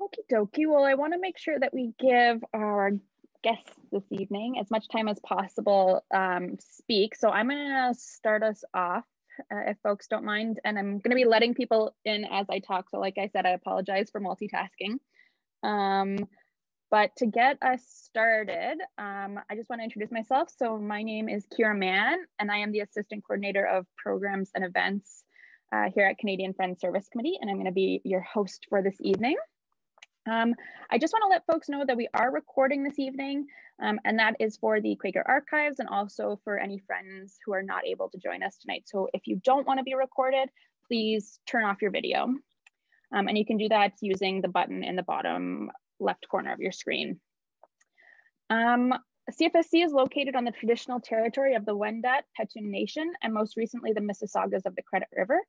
Okie dokie. Well, I want to make sure that we give our guests this evening as much time as possible um, speak. So I'm going to start us off uh, if folks don't mind. And I'm going to be letting people in as I talk. So like I said, I apologize for multitasking. Um, but to get us started, um, I just want to introduce myself. So my name is Kira Mann, and I am the Assistant Coordinator of Programs and Events uh, here at Canadian Friends Service Committee, and I'm going to be your host for this evening. Um, I just want to let folks know that we are recording this evening, um, and that is for the Quaker Archives and also for any friends who are not able to join us tonight. So if you don't want to be recorded, please turn off your video. Um, and you can do that using the button in the bottom left corner of your screen. Um, CFSC is located on the traditional territory of the Wendat Petun Nation and most recently the Mississaugas of the Credit River,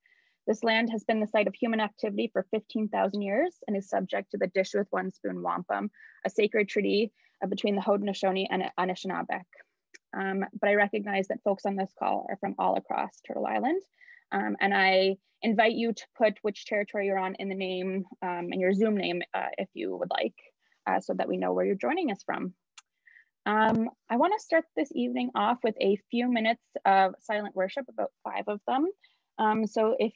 this land has been the site of human activity for 15,000 years and is subject to the Dish with One Spoon Wampum, a sacred treaty uh, between the Haudenosaunee and Anishinaabeg. Um, but I recognize that folks on this call are from all across Turtle Island. Um, and I invite you to put which territory you're on in the name um, and your Zoom name uh, if you would like, uh, so that we know where you're joining us from. Um, I want to start this evening off with a few minutes of silent worship, about five of them. Um, so if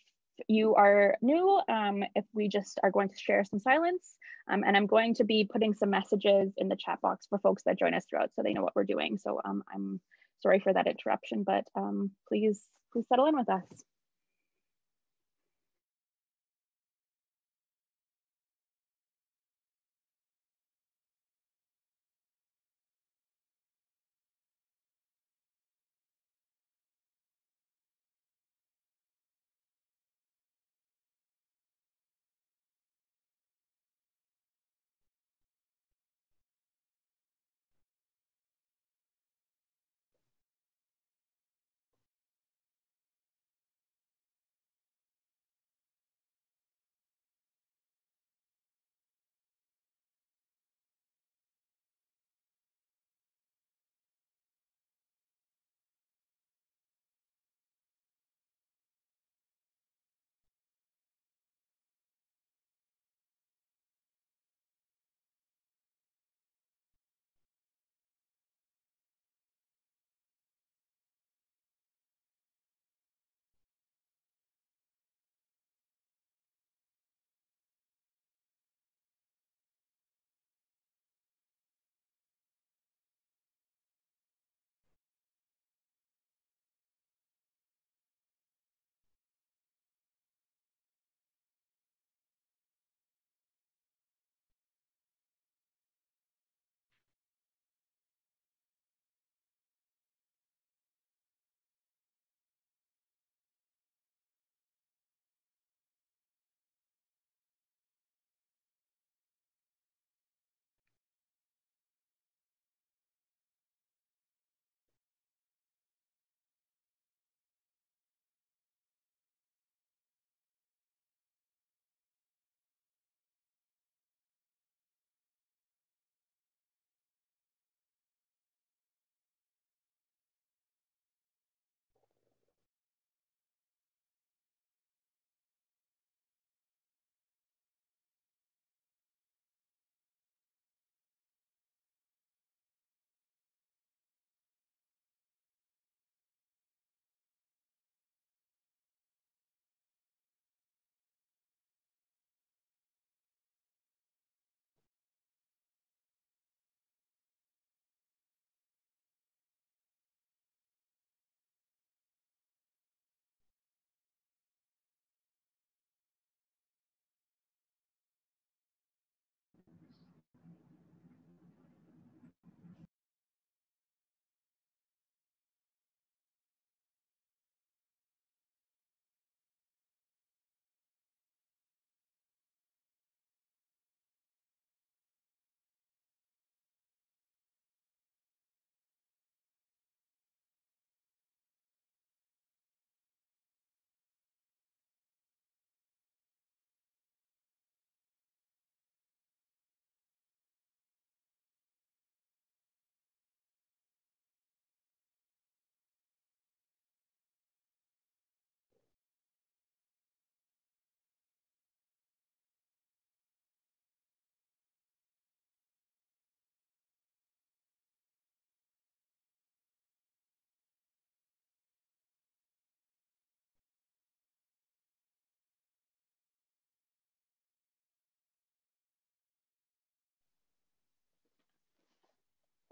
you are new, um, if we just are going to share some silence, um, and I'm going to be putting some messages in the chat box for folks that join us throughout so they know what we're doing. So um, I'm sorry for that interruption, but um, please, please settle in with us.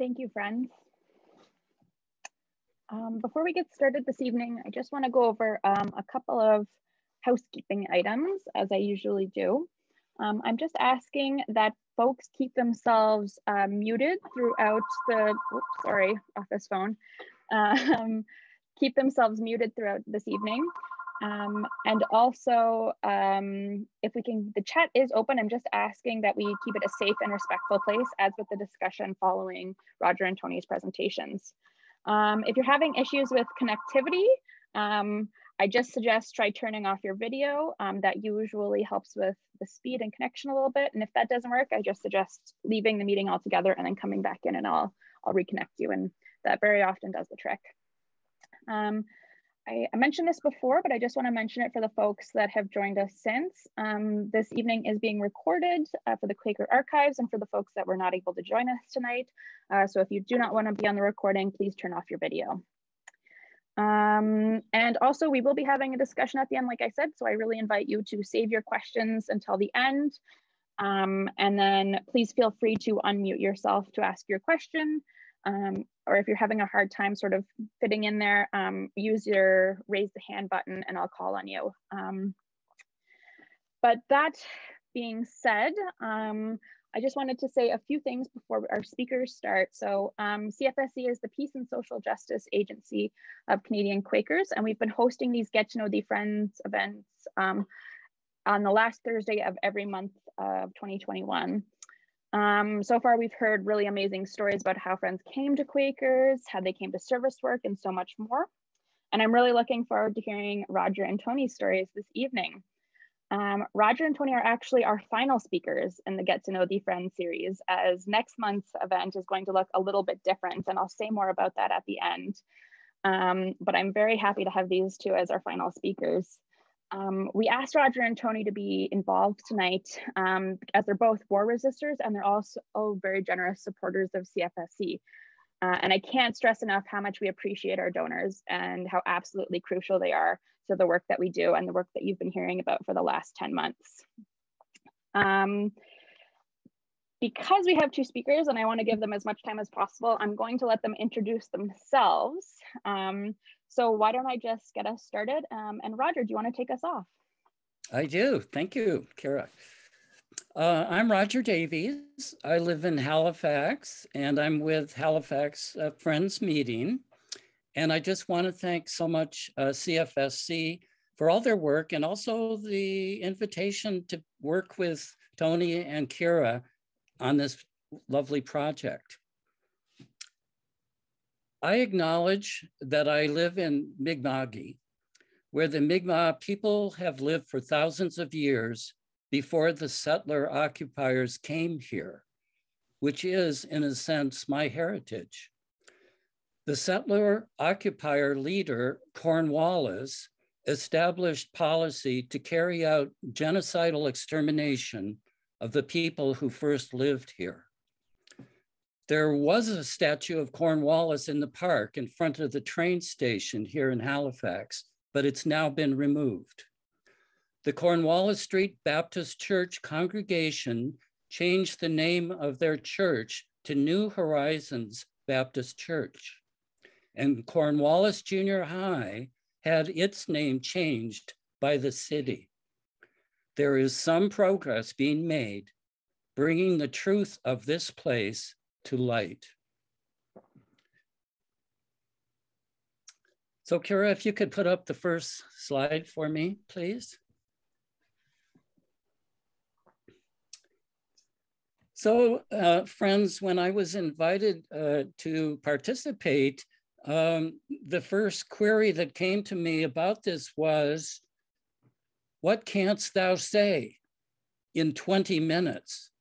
Thank you, friends. Um, before we get started this evening, I just want to go over um, a couple of housekeeping items as I usually do. Um, I'm just asking that folks keep themselves uh, muted throughout the, oops, sorry, office phone, um, keep themselves muted throughout this evening. Um, and also, um, if we can, the chat is open. I'm just asking that we keep it a safe and respectful place as with the discussion following Roger and Tony's presentations. Um, if you're having issues with connectivity, um, I just suggest try turning off your video. Um, that usually helps with the speed and connection a little bit. And if that doesn't work, I just suggest leaving the meeting altogether and then coming back in and I'll, I'll reconnect you. And that very often does the trick. I, I, mentioned this before, but I just want to mention it for the folks that have joined us since. Um, this evening is being recorded uh, for the Quaker Archives and for the folks that were not able to join us tonight. Uh, so if you do not want to be on the recording, please turn off your video. Um, and also we will be having a discussion at the end, like I said, so I really invite you to save your questions until the end. Um, and then please feel free to unmute yourself to ask your question. Um, or if you're having a hard time sort of fitting in there, um, use your raise the hand button and I'll call on you. Um, but that being said, um, I just wanted to say a few things before our speakers start. So um, CFSC is the Peace and Social Justice Agency of Canadian Quakers, and we've been hosting these Get to Know the Friends events um, on the last Thursday of every month of 2021. Um, so far, we've heard really amazing stories about how friends came to Quakers, how they came to service work, and so much more. And I'm really looking forward to hearing Roger and Tony's stories this evening. Um, Roger and Tony are actually our final speakers in the Get to Know the Friends series, as next month's event is going to look a little bit different, and I'll say more about that at the end. Um, but I'm very happy to have these two as our final speakers. Um, we asked Roger and Tony to be involved tonight um, as they're both war resistors and they're also very generous supporters of CFSC. Uh, and I can't stress enough how much we appreciate our donors and how absolutely crucial they are to the work that we do and the work that you've been hearing about for the last 10 months. Um, because we have two speakers and I want to give them as much time as possible, I'm going to let them introduce themselves. Um, so why don't I just get us started? Um, and Roger, do you want to take us off? I do. Thank you, Kara. Uh, I'm Roger Davies. I live in Halifax and I'm with Halifax uh, Friends Meeting. And I just want to thank so much uh, CFSC for all their work and also the invitation to work with Tony and Kira on this lovely project. I acknowledge that I live in Mi'kma'ki, where the Mi'kmaq people have lived for thousands of years before the settler occupiers came here, which is, in a sense, my heritage. The settler occupier leader, Cornwallis, established policy to carry out genocidal extermination of the people who first lived here. There was a statue of Cornwallis in the park in front of the train station here in Halifax, but it's now been removed. The Cornwallis Street Baptist Church congregation changed the name of their church to New Horizons Baptist Church. And Cornwallis Junior High had its name changed by the city. There is some progress being made, bringing the truth of this place to light. So Kira, if you could put up the first slide for me, please. So, uh, friends, when I was invited uh, to participate, um, the first query that came to me about this was, What canst thou say in 20 minutes?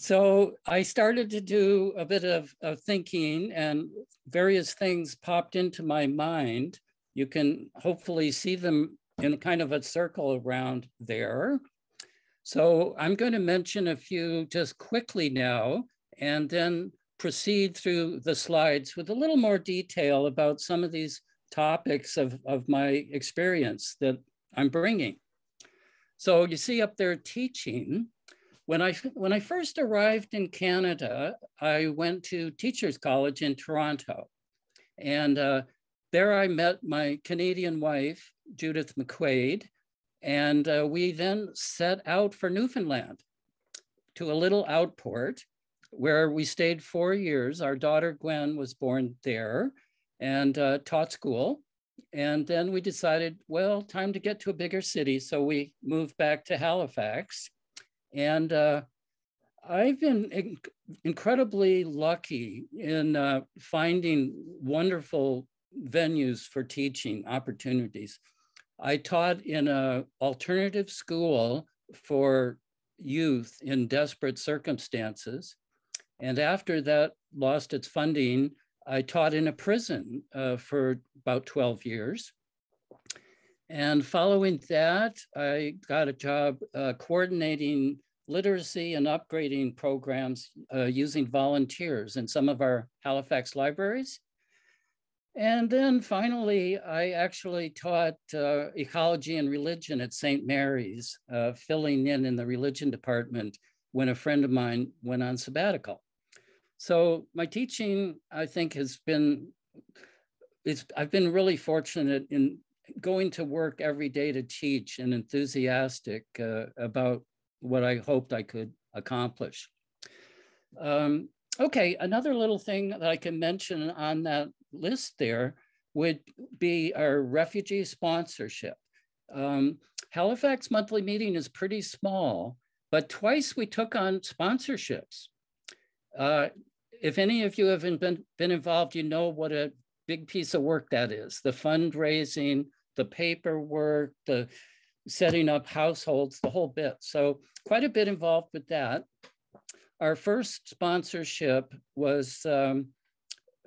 So I started to do a bit of, of thinking, and various things popped into my mind. You can hopefully see them in kind of a circle around there. So I'm going to mention a few just quickly now, and then proceed through the slides with a little more detail about some of these topics of, of my experience that I'm bringing. So you see up there teaching, when I when I first arrived in Canada, I went to Teachers College in Toronto, and uh, there I met my Canadian wife, Judith McQuaid, and uh, we then set out for Newfoundland to a little outport where we stayed four years. Our daughter Gwen was born there and uh, taught school. And then we decided, well, time to get to a bigger city. So we moved back to Halifax. And uh, I've been inc incredibly lucky in uh, finding wonderful venues for teaching opportunities. I taught in an alternative school for youth in desperate circumstances. And after that lost its funding, I taught in a prison uh, for about 12 years. And following that, I got a job uh, coordinating literacy and upgrading programs uh, using volunteers in some of our Halifax libraries. And then finally, I actually taught uh, ecology and religion at St. Mary's, uh, filling in in the religion department when a friend of mine went on sabbatical. So my teaching, I think, has been, it's, I've been really fortunate in going to work every day to teach and enthusiastic uh, about what I hoped I could accomplish. Um, okay, another little thing that I can mention on that list there would be our refugee sponsorship. Um, Halifax monthly meeting is pretty small, but twice we took on sponsorships. Uh, if any of you have been, been involved, you know what a big piece of work that is. The fundraising, the paperwork, the setting up households, the whole bit. So quite a bit involved with that. Our first sponsorship was um,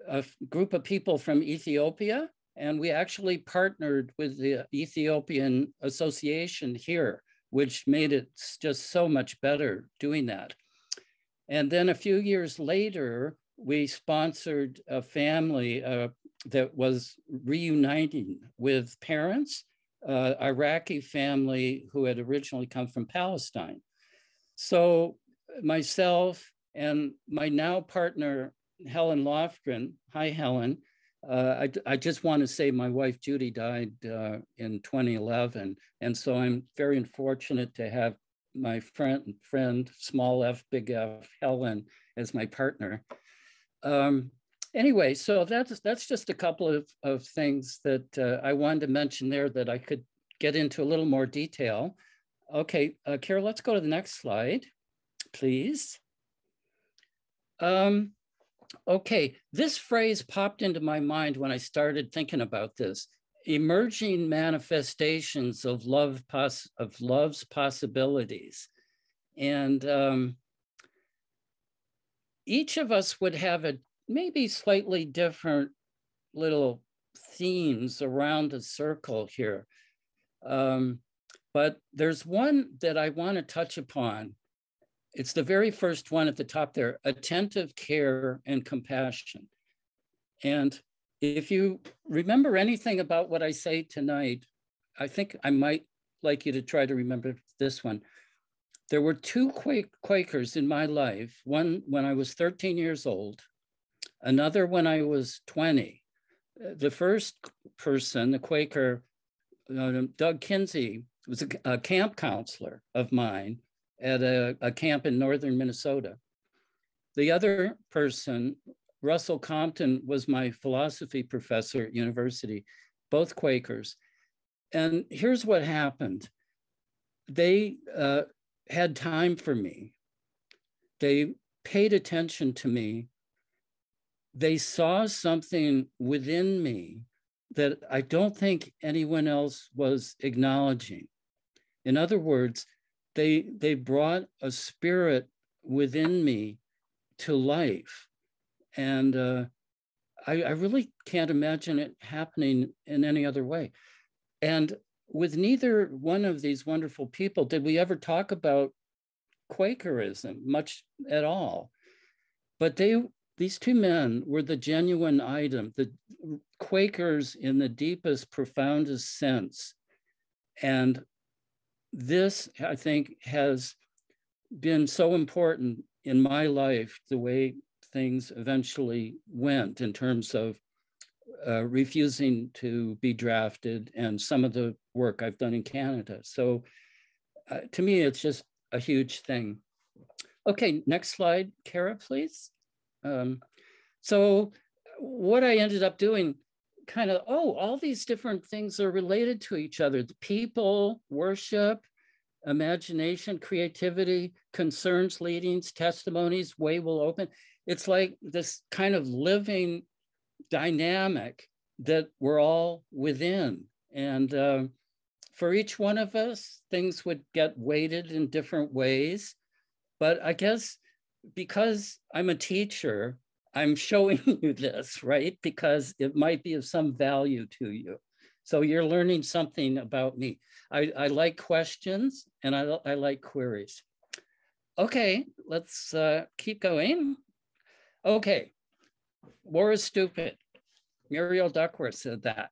a group of people from Ethiopia, and we actually partnered with the Ethiopian Association here, which made it just so much better doing that. And then a few years later, we sponsored a family uh, that was reuniting with parents, uh, Iraqi family who had originally come from Palestine. So myself and my now partner, Helen Lofgren, hi Helen, uh, I, I, just want to say my wife Judy died uh, in 2011. And so I'm very unfortunate to have my friend, friend, small f, big F, Helen, as my partner. Um, anyway, so that's that's just a couple of, of things that uh, I wanted to mention there that I could get into a little more detail. Okay, uh, Kara, let's go to the next slide, please. Um, okay, this phrase popped into my mind when I started thinking about this emerging manifestations of love pos- of love's possibilities and um, each of us would have a maybe slightly different little themes around the circle here. Um, but there's one that i want to touch upon. It's the very first one at the top there attentive care and compassion. And if you remember anything about what I say tonight, I think I might like you to try to remember this one. There were two Quakers in my life, one when I was 13 years old, another when I was 20. The first person, the Quaker, uh, Doug Kinsey, was a, a, camp counselor of mine at a, a camp in northern Minnesota. The other person Russell Compton was my philosophy professor at university, both Quakers. And here's what happened. They uh, had time for me. They paid attention to me. They saw something within me that I don't think anyone else was acknowledging. In other words, they, they brought a spirit within me to life and uh, I, I really can't imagine it happening in any other way. And with neither one of these wonderful people did we ever talk about Quakerism much at all. But they, these two men were the genuine item, the Quakers in the deepest, profoundest sense. And this, I think, has been so important in my life, the way things eventually went in terms of uh, refusing to be drafted and some of the work I've done in Canada. So uh, to me, it's just a huge thing. Okay, next slide, Kara, please. Um, so what I ended up doing kind of, oh, all these different things are related to each other. The people, worship, imagination, creativity, concerns, leadings, testimonies, way will open. It's like this kind of living dynamic that we're all within. And uh, for each one of us, things would get weighted in different ways. But I guess because I'm a teacher, I'm showing you this, right? Because it might be of some value to you. So you're learning something about me. I, I like questions and I, I like queries. Okay, let's uh, keep going. Okay, war is stupid. Muriel Duckworth said that.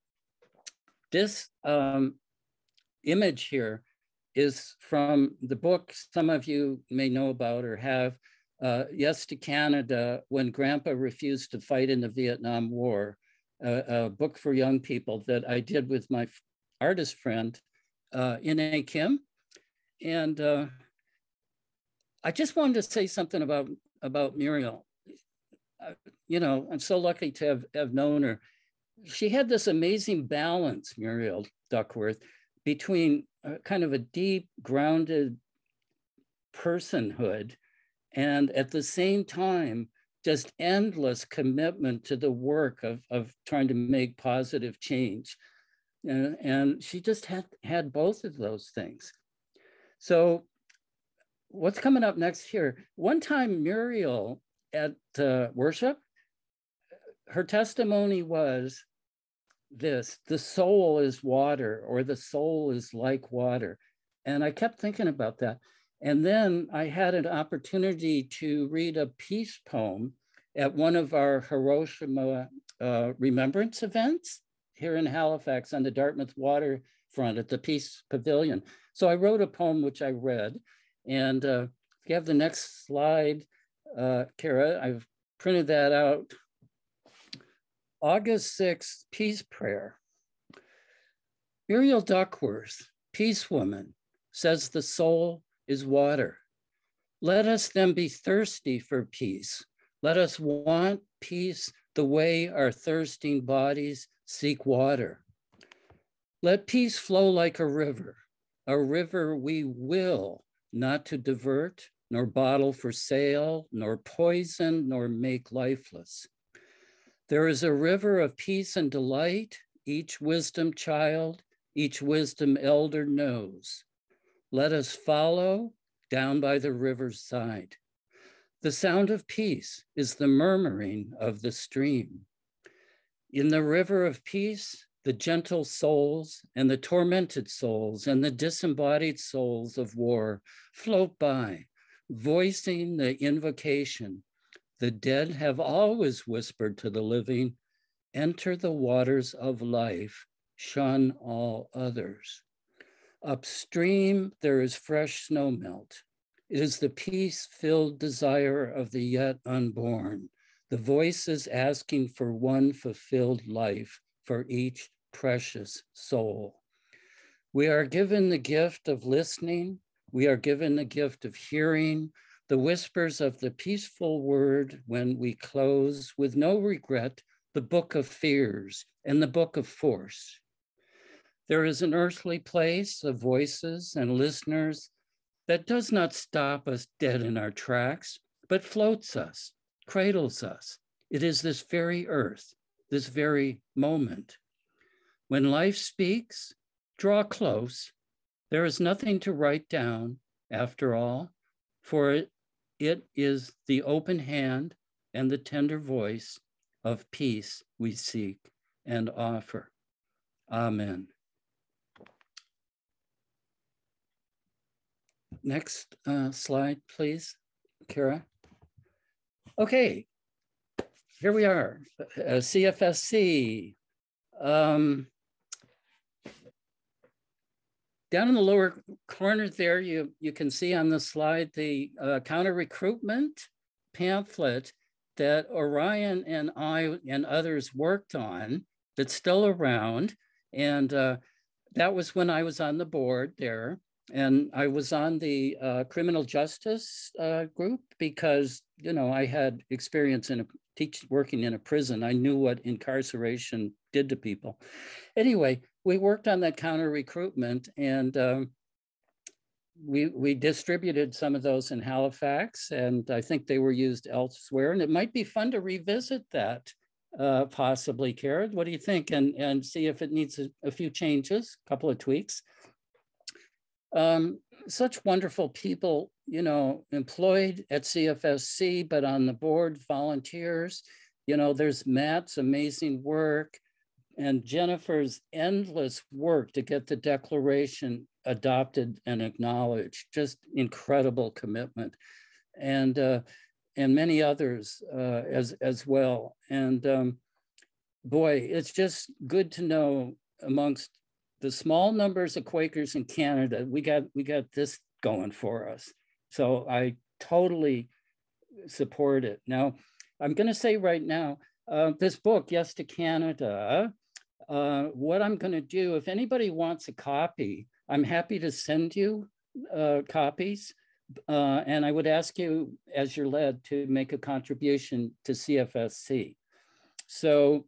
This um, image here is from the book some of you may know about or have, uh, Yes to Canada, when Grandpa refused to fight in the Vietnam War, a, book for young people that I did with my artist friend, uh, Ine Kim. And uh, I just wanted to say something about, about Muriel. Uh, you know, I'm so lucky to have, have known her. She had this amazing balance, Muriel Duckworth, between kind of a deep, grounded personhood and at the same time, just endless commitment to the work of, of trying to make positive change. And, and she just had, had both of those things. So what's coming up next here? One time Muriel at uh, worship, her testimony was this, the soul is water or the soul is like water. And I kept thinking about that. And then I had an opportunity to read a peace poem at one of our Hiroshima uh, remembrance events here in Halifax on the Dartmouth waterfront at the Peace Pavilion. So I wrote a poem which I read. And uh, if you have the next slide, uh, Kara, I've printed that out. August 6th, Peace Prayer. Muriel Duckworth, Peace Woman, says the soul is water. Let us then be thirsty for peace. Let us want peace the way our thirsting bodies seek water. Let peace flow like a river, a river we will not to divert, nor bottle for sale, nor poison, nor make lifeless. There is a river of peace and delight, each wisdom child, each wisdom elder knows. Let us follow down by the river's side. The sound of peace is the murmuring of the stream. In the river of peace, the gentle souls and the tormented souls and the disembodied souls of war float by, voicing the invocation the dead have always whispered to the living, enter the waters of life, shun all others. Upstream, there is fresh snow melt. It is the peace filled desire of the yet unborn. The voices asking for one fulfilled life for each precious soul. We are given the gift of listening. We are given the gift of hearing the whispers of the peaceful word when we close with no regret the book of fears and the book of force. There is an earthly place of voices and listeners that does not stop us dead in our tracks, but floats us, cradles us. It is this very earth, this very moment. When life speaks, draw close. There is nothing to write down, after all, for it it is the open hand and the tender voice of peace we seek and offer. Amen. Next uh, slide, please, Kara. Okay, here we are, uh, CFSC. Um, down in the lower corner there, you, you can see on the slide the uh, counter recruitment pamphlet that Orion and I and others worked on that's still around. And uh, that was when I was on the board there. And I was on the uh, criminal justice uh, group because, you know, I had experience in a, teach, working in a prison. I knew what incarceration did to people. Anyway, we worked on that counter recruitment and um, we, we distributed some of those in Halifax and I think they were used elsewhere. And it might be fun to revisit that uh, possibly, Kara. What do you think? And, and see if it needs a, a few changes, a couple of tweaks. Um, such wonderful people, you know, employed at CFSC, but on the board, volunteers. You know, there's Matt's amazing work and Jennifer's endless work to get the declaration adopted and acknowledged. Just incredible commitment. And uh, and many others uh, as as well. And um, boy, it's just good to know amongst the small numbers of Quakers in Canada, we got we got this going for us. So I totally support it. Now, I'm going to say right now, uh, this book, Yes to Canada. Uh, what I'm going to do, if anybody wants a copy, I'm happy to send you uh, copies. Uh, and I would ask you, as you're led, to make a contribution to CFSC. So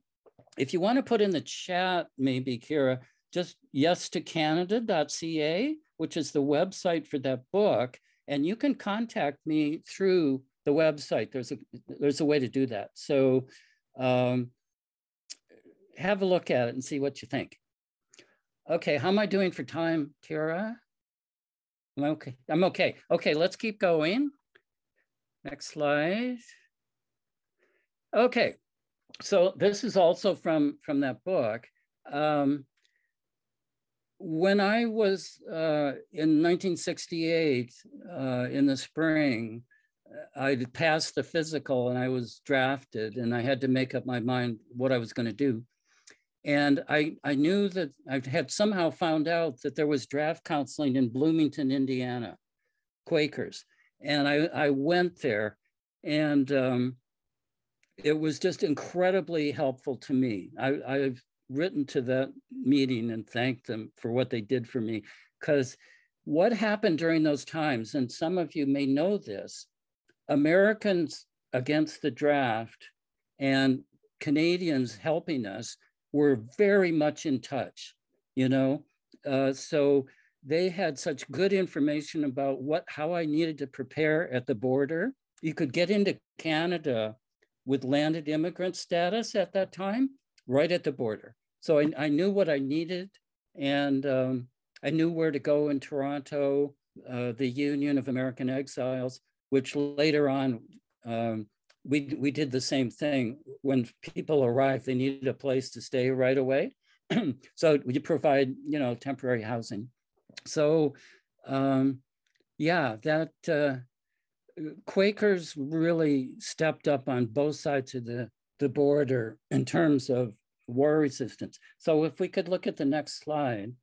if you want to put in the chat, maybe, Kira, just yes to canada.ca, which is the website for that book. And you can contact me through the website. There's a, there's a way to do that. So um, have a look at it and see what you think. Okay, how am I doing for time, Kira? I'm okay. I'm okay. Okay, let's keep going. Next slide. Okay, so this is also from from that book. Um, when I was uh, in 1968 uh, in the spring, I passed the physical and I was drafted, and I had to make up my mind what I was going to do. And I, I knew that I had somehow found out that there was draft counseling in Bloomington, Indiana, Quakers. And I, I went there and um, it was just incredibly helpful to me. I, I've written to that meeting and thanked them for what they did for me because what happened during those times, and some of you may know this, Americans against the draft and Canadians helping us were very much in touch, you know? Uh, so they had such good information about what how I needed to prepare at the border. You could get into Canada with landed immigrant status at that time, right at the border. So I, I knew what I needed, and um, I knew where to go in Toronto, uh, the Union of American Exiles, which later on um, we, we did the same thing. When people arrived, they needed a place to stay right away. so we provide, you know, temporary housing. So um, yeah, that uh, Quakers really stepped up on both sides of the, the border in terms of war resistance. So if we could look at the next slide.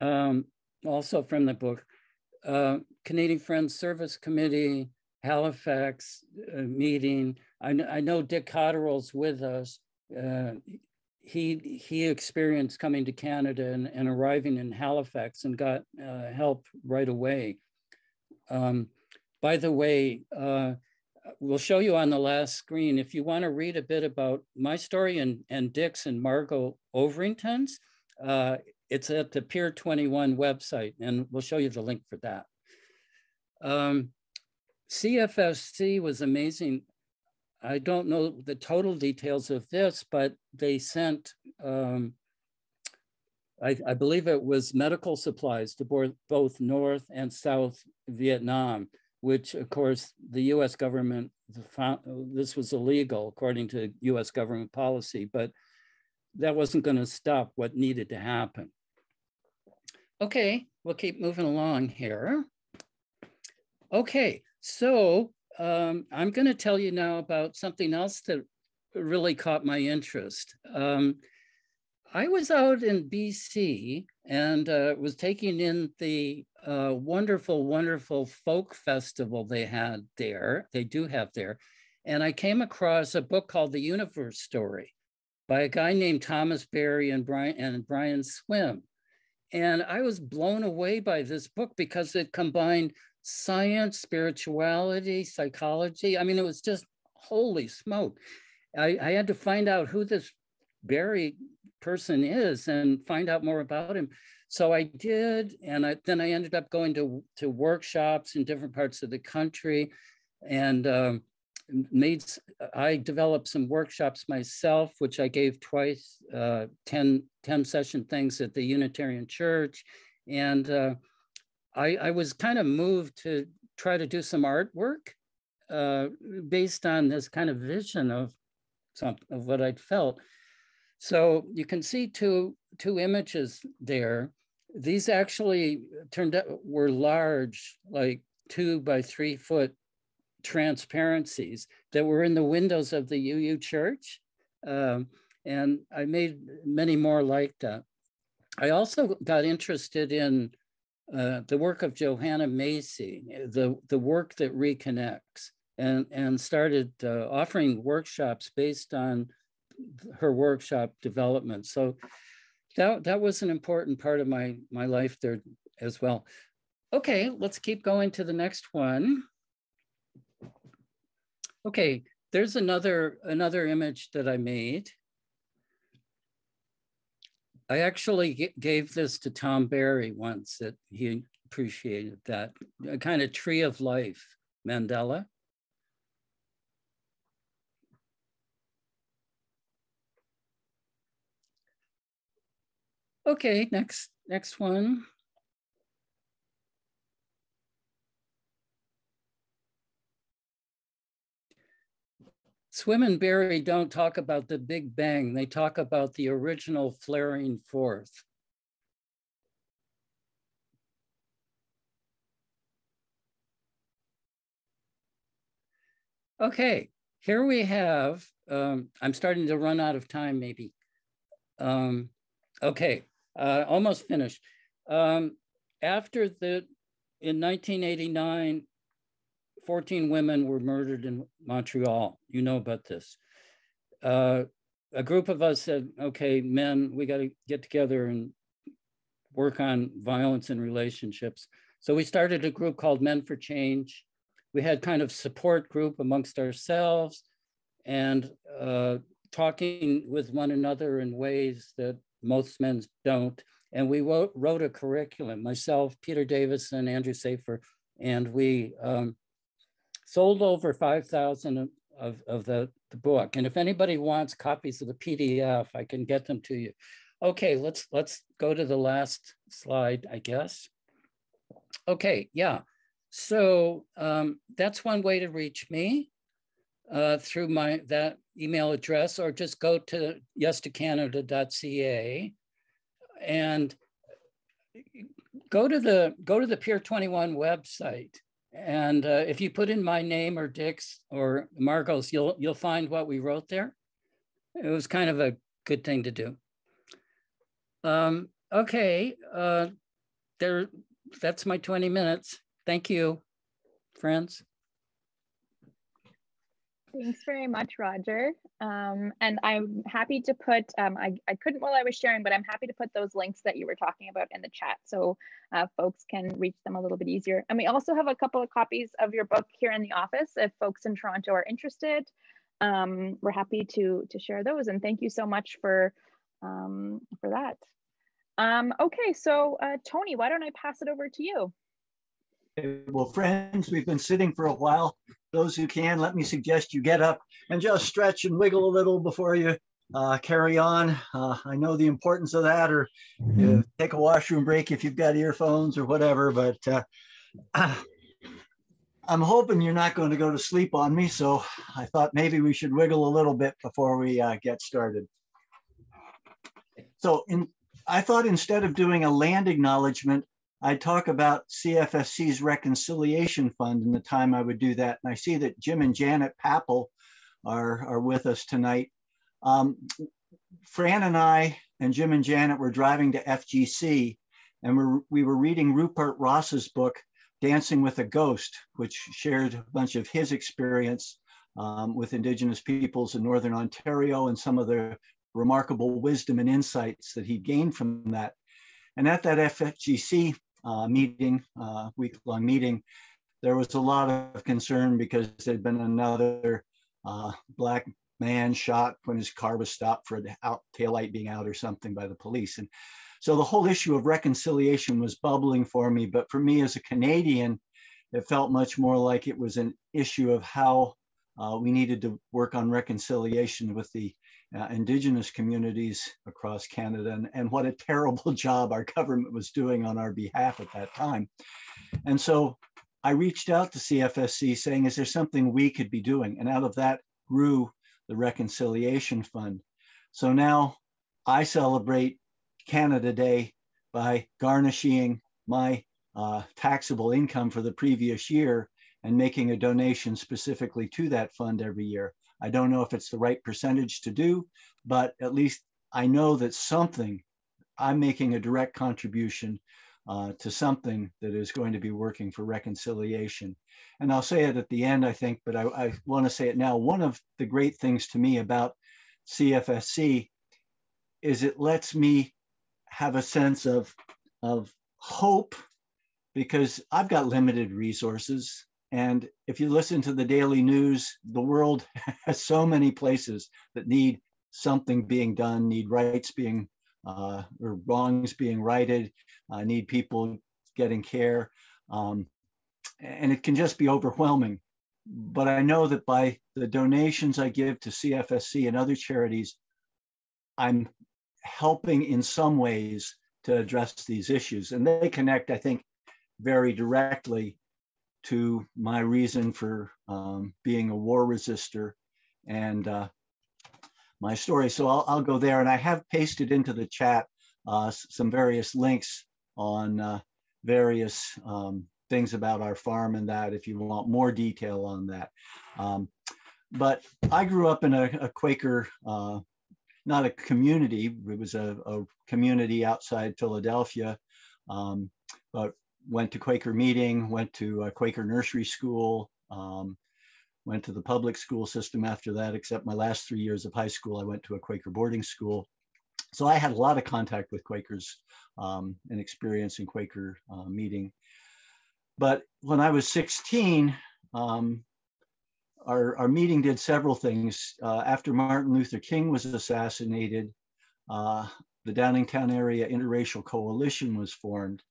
Um, also from the book, uh, Canadian Friends Service Committee, Halifax uh, meeting. I, I, know Dick Cotterill's with us. Uh, he he experienced coming to Canada and, and arriving in Halifax and got uh, help right away. Um, by the way, uh, we'll show you on the last screen. If you want to read a bit about my story and, and Dick's and Margot Overington's, uh, it's at the Pier 21 website, and we'll show you the link for that. Um, CFSC was amazing. I don't know the total details of this, but they sent, um, I, I, believe it was medical supplies to both, both North and South Vietnam, which of course the US government, found, this was illegal according to US government policy, but that wasn't gonna stop what needed to happen. Okay, we'll keep moving along here. Okay, so um, I'm going to tell you now about something else that really caught my interest. Um, I was out in BC and uh, was taking in the uh, wonderful, wonderful folk festival they had there. They do have there. And I came across a book called The Universe Story by a guy named Thomas Berry and Brian, and Brian Swimme. And I was blown away by this book because it combined science, spirituality, psychology. I mean, it was just holy smoke. I, I had to find out who this Berry person is and find out more about him. So I did, and I, then I ended up going to, to workshops in different parts of the country and um, made, I developed some workshops myself, which I gave twice, uh, 10, 10 session things at the Unitarian Church. And uh, I, I was kind of moved to try to do some artwork uh, based on this kind of vision of some of what I'd felt. So you can see two, two images there. These actually turned out were large, like two by three foot transparencies that were in the windows of the UU church. Um, and I made many more like that. I also got interested in uh, the work of Joanna Macy, the, the work that reconnects, and, and started uh, offering workshops based on her workshop development. So that, that was an important part of my, my life there as well. Okay, let's keep going to the next one. Okay, there's another, another image that I made. I actually gave this to Tom Berry once that he appreciated that, a kind of tree of life, mandala. Okay, next, next one. Swimme and Berry don't talk about the Big Bang. They talk about the original flaring forth. Okay, here we have, um, I'm starting to run out of time maybe. Um, okay, uh, almost finished. Um, after the, in 1989, 14 women were murdered in Montreal. You know about this. Uh, a group of us said, okay, men, we got to get together and work on violence in relationships. So we started a group called Men for Change. We had kind of support group amongst ourselves and uh, talking with one another in ways that most men don't. And we wrote, a curriculum, myself, Peter Davison, Andrew Safer, and we um, sold over 5,000 of, of the, the book. And if anybody wants copies of the PDF, I can get them to you. Okay, let's, let's go to the last slide, I guess. Okay, yeah. So um, that's one way to reach me uh, through my that email address or just go to yestocanada.ca and go to the go to the Pier 21 website. And uh, if you put in my name or Dick's or Margot's, you'll you'll find what we wrote there. It was kind of a good thing to do. Um, okay, uh, there. That's my 20 minutes. Thank you, friends. Thanks very much, Roger. Um, and I'm happy to put, um, I, I couldn't while I was sharing, but I'm happy to put those links that you were talking about in the chat so uh, folks can reach them a little bit easier. And we also have a couple of copies of your book here in the office if folks in Toronto are interested. Um, we're happy to, to share those and thank you so much for, um, for that. Um, okay, so uh, Tony, why don't I pass it over to you? Well, friends, we've been sitting for a while. Those who can, let me suggest you get up and just stretch and wiggle a little before you uh, carry on. Uh, I know the importance of that, or take a washroom break if you've got earphones or whatever. But uh, I'm hoping you're not going to go to sleep on me, so I thought maybe we should wiggle a little bit before we uh, get started. So, in, I thought instead of doing a land acknowledgement, I talk about CFSC's reconciliation fund and the time I would do that. And I see that Jim and Janet Papel are, are with us tonight. um, Fran and I and Jim and Janet were driving to FGC and we're, we were reading Rupert Ross's book, Dancing with a Ghost, which shared a bunch of his experience um, with Indigenous peoples in Northern Ontario and some of the remarkable wisdom and insights that he gained from that. And at that FGC uh, meeting, uh, week-long meeting, there was a lot of concern because there'd been another uh, black man shot when his car was stopped for the out, taillight being out or something by the police. And so the whole issue of reconciliation was bubbling for me. But for me as a Canadian, it felt much more like it was an issue of how uh, we needed to work on reconciliation with the uh, Indigenous communities across Canada and, and what a terrible job our government was doing on our behalf at that time. And so I reached out to CFSC saying, is there something we could be doing? And out of that grew the Reconciliation Fund. So now I celebrate Canada Day by garnishing my uh, taxable income for the previous year and making a donation specifically to that fund every year. I don't know if it's the right percentage to do, but at least I know that something, I'm making a direct contribution uh, to something that is going to be working for reconciliation. And I'll say it at the end, I think, but I, I want to say it now. One of the great things to me about CFSC is it lets me have a sense of, of hope because I've got limited resources. And if you listen to the daily news, the world has so many places that need something being done, need rights being uh, or wrongs being righted, uh, need people getting care. Um, and it can just be overwhelming. But I know that by the donations I give to CFSC and other charities, I'm helping in some ways to address these issues. And they connect, I think, very directly to my reason for um, being a war resistor and uh, my story. So I'll, I'll, go there. And I have pasted into the chat uh, some various links on uh, various um, things about our farm and that if you want more detail on that. Um, but I grew up in a, a Quaker, uh, not a community, it was a, a community outside Philadelphia, um, but went to Quaker meeting, went to a Quaker nursery school, um, went to the public school system after that, except my last three years of high school, I went to a Quaker boarding school. So I had a lot of contact with Quakers um, and experience in Quaker uh, meeting. But when I was 16, um, our, our meeting did several things. Uh, after Martin Luther King was assassinated, uh, the Downingtown Area Interracial Coalition was formed.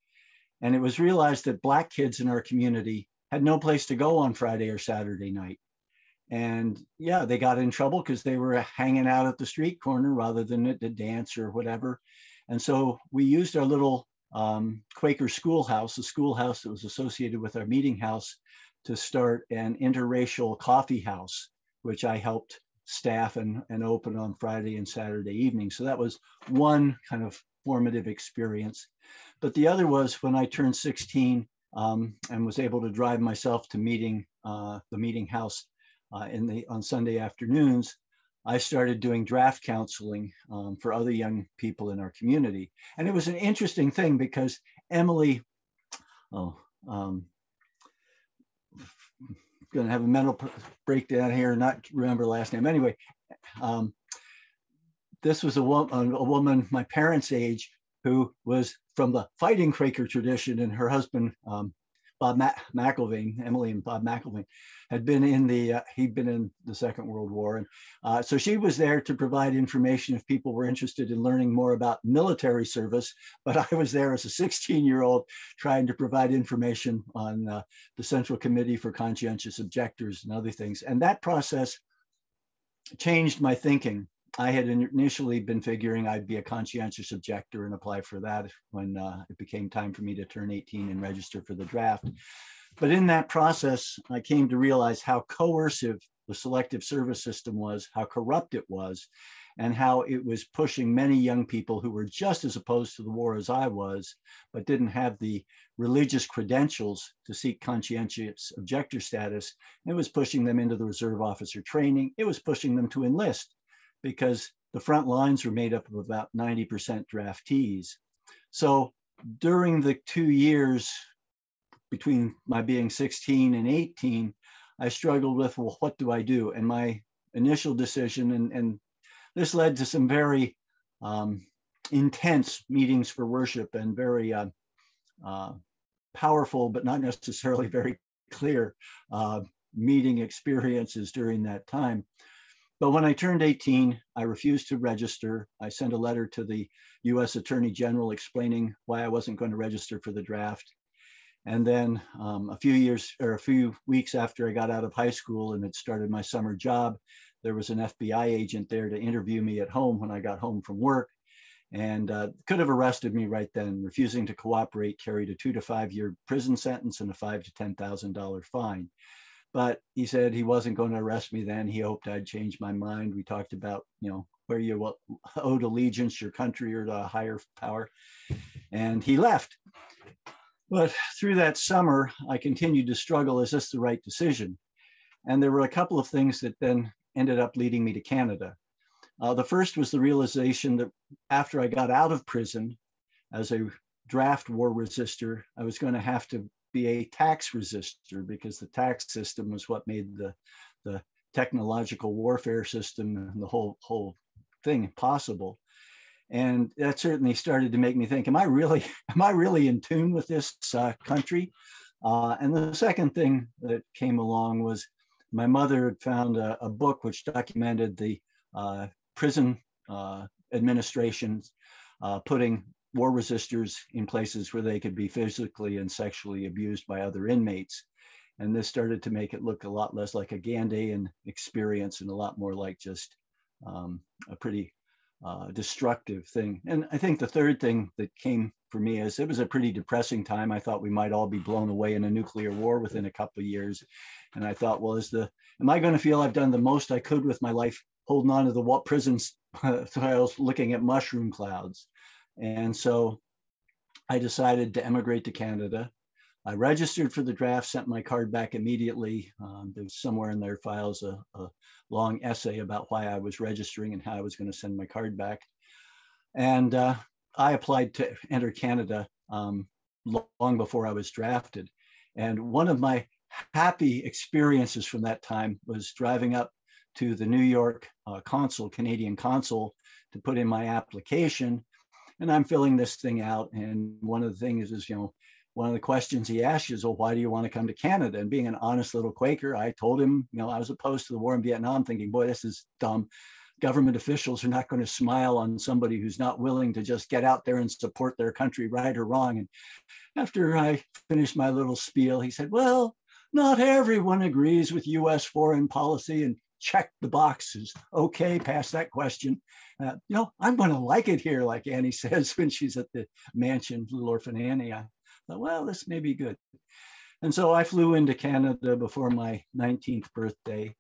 And it was realized that Black kids in our community had no place to go on Friday or Saturday night. And yeah, they got in trouble because they were hanging out at the street corner rather than at the dance or whatever. And so we used our little um, Quaker schoolhouse, a schoolhouse that was associated with our meeting house, to start an interracial coffee house, which I helped staff and, and open on Friday and Saturday evening. So that was one kind of formative experience. But the other was when I turned 16 um, and was able to drive myself to meeting uh, the meeting house uh, in the on Sunday afternoons, I started doing draft counseling um, for other young people in our community. And it was an interesting thing because Emily, oh, um, going to have a mental breakdown here, not remember last name. Anyway, um, this was a, woman, a woman my parents' age who was from the fighting Quaker tradition, and her husband um, Bob Ma- Emily and Bob McIlvaine, had been in the, uh, he'd been in the Second World War. And uh, so she was there to provide information if people were interested in learning more about military service. But I was there as a 16 year old trying to provide information on uh, the Central Committee for Conscientious Objectors and other things. And that process changed my thinking I had initially been figuring I'd be a conscientious objector and apply for that when uh, it became time for me to turn 18 and register for the draft. But in that process, I came to realize how coercive the selective service system was, how corrupt it was, and how it was pushing many young people who were just as opposed to the war as I was, but didn't have the religious credentials to seek conscientious objector status. It was pushing them into the reserve officer training. It was pushing them to enlist because the front lines were made up of about 90% draftees. So during the two years between my being 16 and 18, I struggled with, well, what do I do? And my initial decision, and, and this led to some very um, intense meetings for worship and very uh, uh, powerful, but not necessarily very clear uh, meeting experiences during that time. But when I turned 18, I refused to register. I sent a letter to the US Attorney General explaining why I wasn't going to register for the draft. And then um, a few years or a few weeks after I got out of high school and had started my summer job, there was an FBI agent there to interview me at home when I got home from work and uh, could have arrested me right then. Refusing to cooperate carried a two to five year prison sentence and a five to ten thousand dollar fine. But he said he wasn't going to arrest me then. He hoped I'd change my mind. We talked about, you know, where you owed allegiance, your country or a higher power. And he left. But through that summer, I continued to struggle. Is this the right decision? And there were a couple of things that then ended up leading me to Canada. Uh, the first was the realization that after I got out of prison as a draft war resistor, I was going to have to be a tax resistor because the tax system was what made the, the technological warfare system and the whole, whole thing possible. And that certainly started to make me think, am I really, am I really in tune with this uh, country? Uh, and the second thing that came along was my mother had found a, a book which documented the uh, prison uh, administrations uh, putting war resistors in places where they could be physically and sexually abused by other inmates. And this started to make it look a lot less like a Gandhian experience and a lot more like just um, a pretty uh, destructive thing. And I think the third thing that came for me is it was a pretty depressing time. I thought we might all be blown away in a nuclear war within a couple of years. And I thought, well, is the, am I going to feel I've done the most I could with my life holding on to the prisons was looking at mushroom clouds? And so I decided to emigrate to Canada. I registered for the draft, sent my card back immediately. Um, there's somewhere in their files a, a, long essay about why I was registering and how I was going to send my card back. And uh, I applied to enter Canada um, long before I was drafted. And one of my happy experiences from that time was driving up to the New York uh, consul, Canadian consul, to put in my application and I'm filling this thing out. And one of the things is, you know, one of the questions he asked is, well, why do you want to come to Canada? And being an honest little Quaker, I told him, you know, I was opposed to the war in Vietnam, thinking, boy, this is dumb. Government officials are not going to smile on somebody who's not willing to just get out there and support their country, right or wrong. And after I finished my little spiel, he said, well, not everyone agrees with US foreign policy. And check the boxes. Okay, pass that question. Uh, you know, I'm going to like it here, like Annie says when she's at the mansion, Little Orphan Annie. I thought, well, this may be good. And so I flew into Canada before my 19th birthday,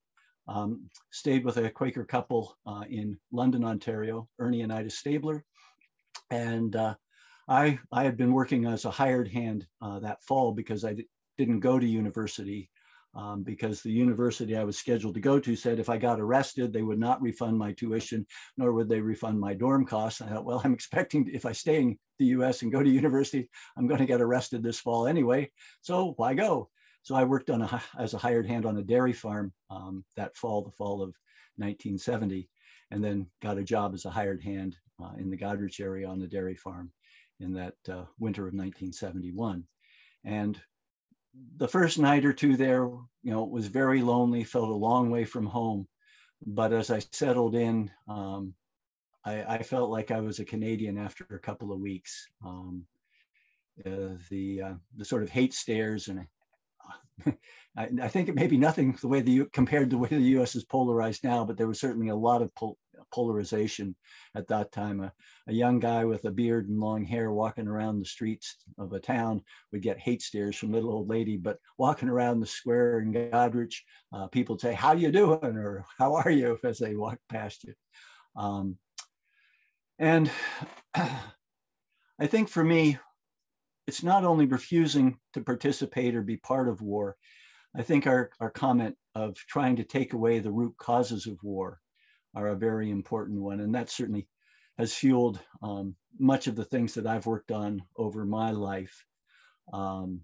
um, stayed with a Quaker couple uh, in London, Ontario, Ernie and Ida Stabler. And uh, I, I had been working as a hired hand uh, that fall because I didn't go to university um, because the university I was scheduled to go to said if I got arrested, they would not refund my tuition, nor would they refund my dorm costs. I thought, well, I'm expecting if I stay in the US and go to university, I'm going to get arrested this fall anyway. So why go? So I worked on a, as a hired hand on a dairy farm um, that fall, the fall of 1970, and then got a job as a hired hand uh, in the Goderich area on the dairy farm in that uh, winter of 1971. And the first night or two there, you know, it was very lonely, felt a long way from home. But as I settled in, um, I, I, felt like I was a Canadian after a couple of weeks. Um, uh, the uh, the sort of hate stares and I, I, think it may be nothing the way the U compared to the way the U.S. is polarized now, but there was certainly a lot of pol polarization at that time. A, a, young guy with a beard and long hair walking around the streets of a town would get hate stares from little old lady, but walking around the square in Goderich, uh, people would say, "How you doing?" or "How are you?" as they walk past you. Um, and I think for me, it's not only refusing to participate or be part of war. I think our, our comment of trying to take away the root causes of war are a very important one. And that certainly has fueled um, much of the things that I've worked on over my life. Um,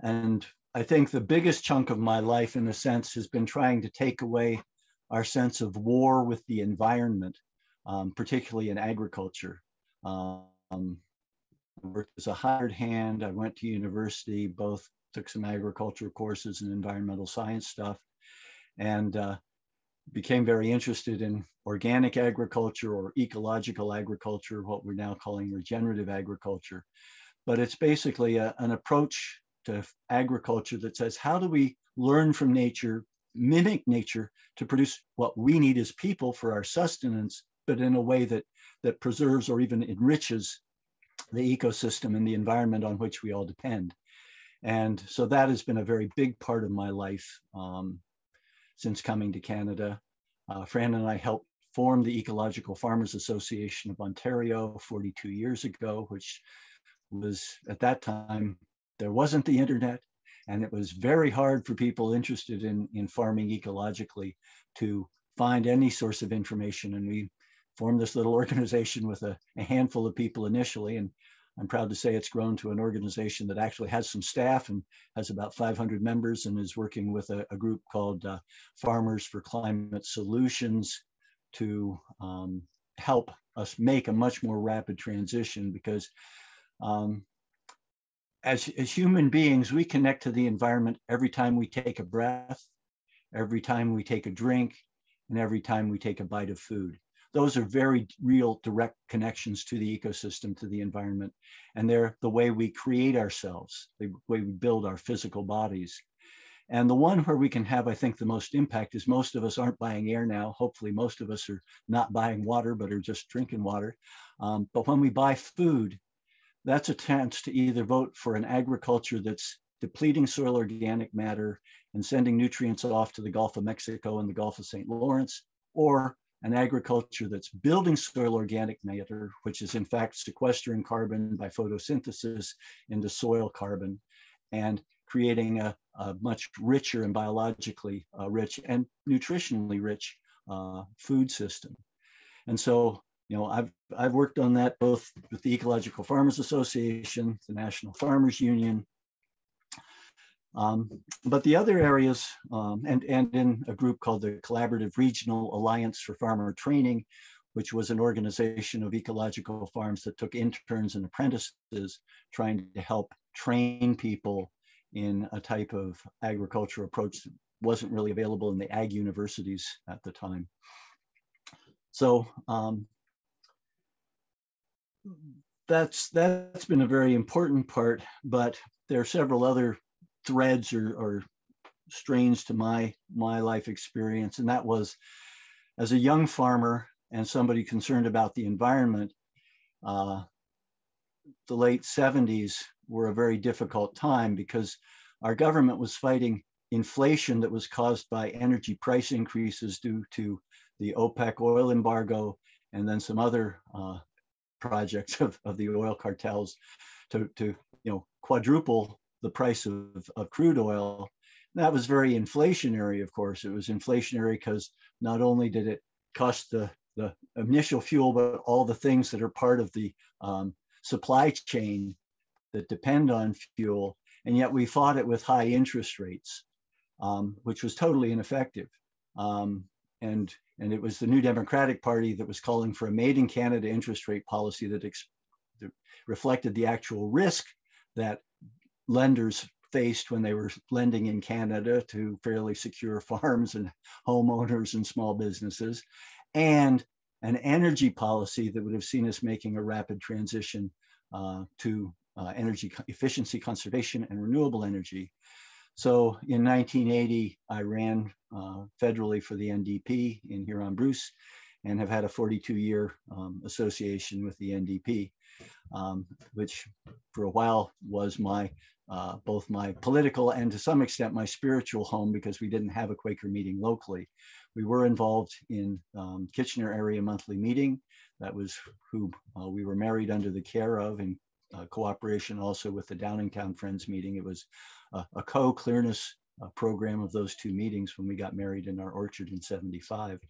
and I think the biggest chunk of my life, in a sense, has been trying to take away our sense of war with the environment, um, particularly in agriculture. Um, I worked as a hired hand. I went to university, both took some agriculture courses and environmental science stuff, and uh, became very interested in organic agriculture or ecological agriculture, what we're now calling regenerative agriculture. But it's basically a, an approach to agriculture that says, how do we learn from nature, mimic nature to produce what we need as people for our sustenance, but in a way that, that preserves or even enriches the ecosystem and the environment on which we all depend. And so that has been a very big part of my life um, since coming to Canada. Uh, Fran and I helped form the Ecological Farmers Association of Ontario 42 years ago, which was at that time, there wasn't the internet, and it was very hard for people interested in, in farming ecologically to find any source of information. And we formed this little organization with a, a handful of people initially. And I'm proud to say it's grown to an organization that actually has some staff and has about 500 members and is working with a, a group called uh, Farmers for Climate Solutions to um, help us make a much more rapid transition because um, as, as human beings, we connect to the environment every time we take a breath, every time we take a drink, and every time we take a bite of food those are very real direct connections to the ecosystem, to the environment. And they're the way we create ourselves, the way we build our physical bodies. And the one where we can have, I think, the most impact is most of us aren't buying air now. Hopefully, most of us are not buying water, but are just drinking water. Um, but when we buy food, that's a chance to either vote for an agriculture that's depleting soil organic matter and sending nutrients off to the Gulf of Mexico and the Gulf of St. Lawrence, or an agriculture that's building soil organic matter, which is in fact sequestering carbon by photosynthesis into soil carbon and creating a, a much richer and biologically uh, rich and nutritionally rich uh, food system. And so, you know, I've, I've worked on that both with the Ecological Farmers Association, the National Farmers Union, um, but the other areas, um, and, and in a group called the Collaborative Regional Alliance for Farmer Training, which was an organization of ecological farms that took interns and apprentices trying to help train people in a type of agriculture approach that wasn't really available in the ag universities at the time. So um, that's that's been a very important part, but there are several other threads or, or strains to my my life experience, and that was as a young farmer and somebody concerned about the environment. Uh, the late 70s were a very difficult time because our government was fighting inflation that was caused by energy price increases due to the OPEC oil embargo and then some other uh, projects of, of the oil cartels to, to you know quadruple the price of, of crude oil. That was very inflationary, of course. It was inflationary because not only did it cost the, the initial fuel, but all the things that are part of the um, supply chain that depend on fuel. And yet we fought it with high interest rates, um, which was totally ineffective. Um, and, and it was the New Democratic Party that was calling for a made in Canada interest rate policy that, that reflected the actual risk that lenders faced when they were lending in Canada to fairly secure farms and homeowners and small businesses, and an energy policy that would have seen us making a rapid transition uh, to uh, energy efficiency, conservation, and renewable energy. So in 1980, I ran uh, federally for the NDP in Huron Bruce and have had a 42 year um, association with the NDP, um, which for a while was my uh, both my political and to some extent my spiritual home because we didn't have a Quaker meeting locally. We were involved in um, Kitchener area monthly meeting. That was who uh, we were married under the care of in uh, cooperation also with the Downingtown Friends meeting. It was a, co-clearness uh, program of those two meetings when we got married in our orchard in 75.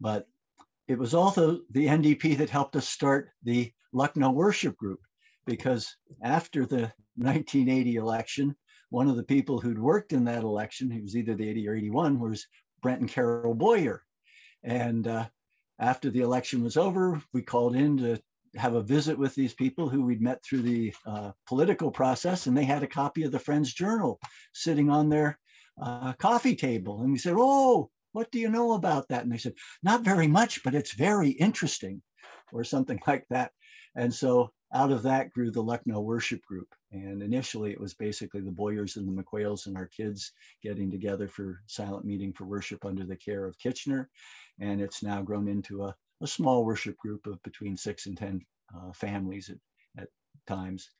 But it was also the NDP that helped us start the Lucknow Worship Group because after the 1980 election, one of the people who'd worked in that election, he was either the 80 or 81, was Brent and Carol Boyer. And uh, after the election was over, we called in to have a visit with these people who we'd met through the uh, political process, and they had a copy of the Friends Journal sitting on their uh, coffee table. And we said, Oh, what do you know about that? And they said, Not very much, but it's very interesting, or something like that. And so out of that grew the Lucknow Worship Group. And initially it was basically the Boyers and the McQuails and our kids getting together for silent meeting for worship under the care of Kitchener. And it's now grown into a, a small worship group of between six and 10 uh, families at, at times.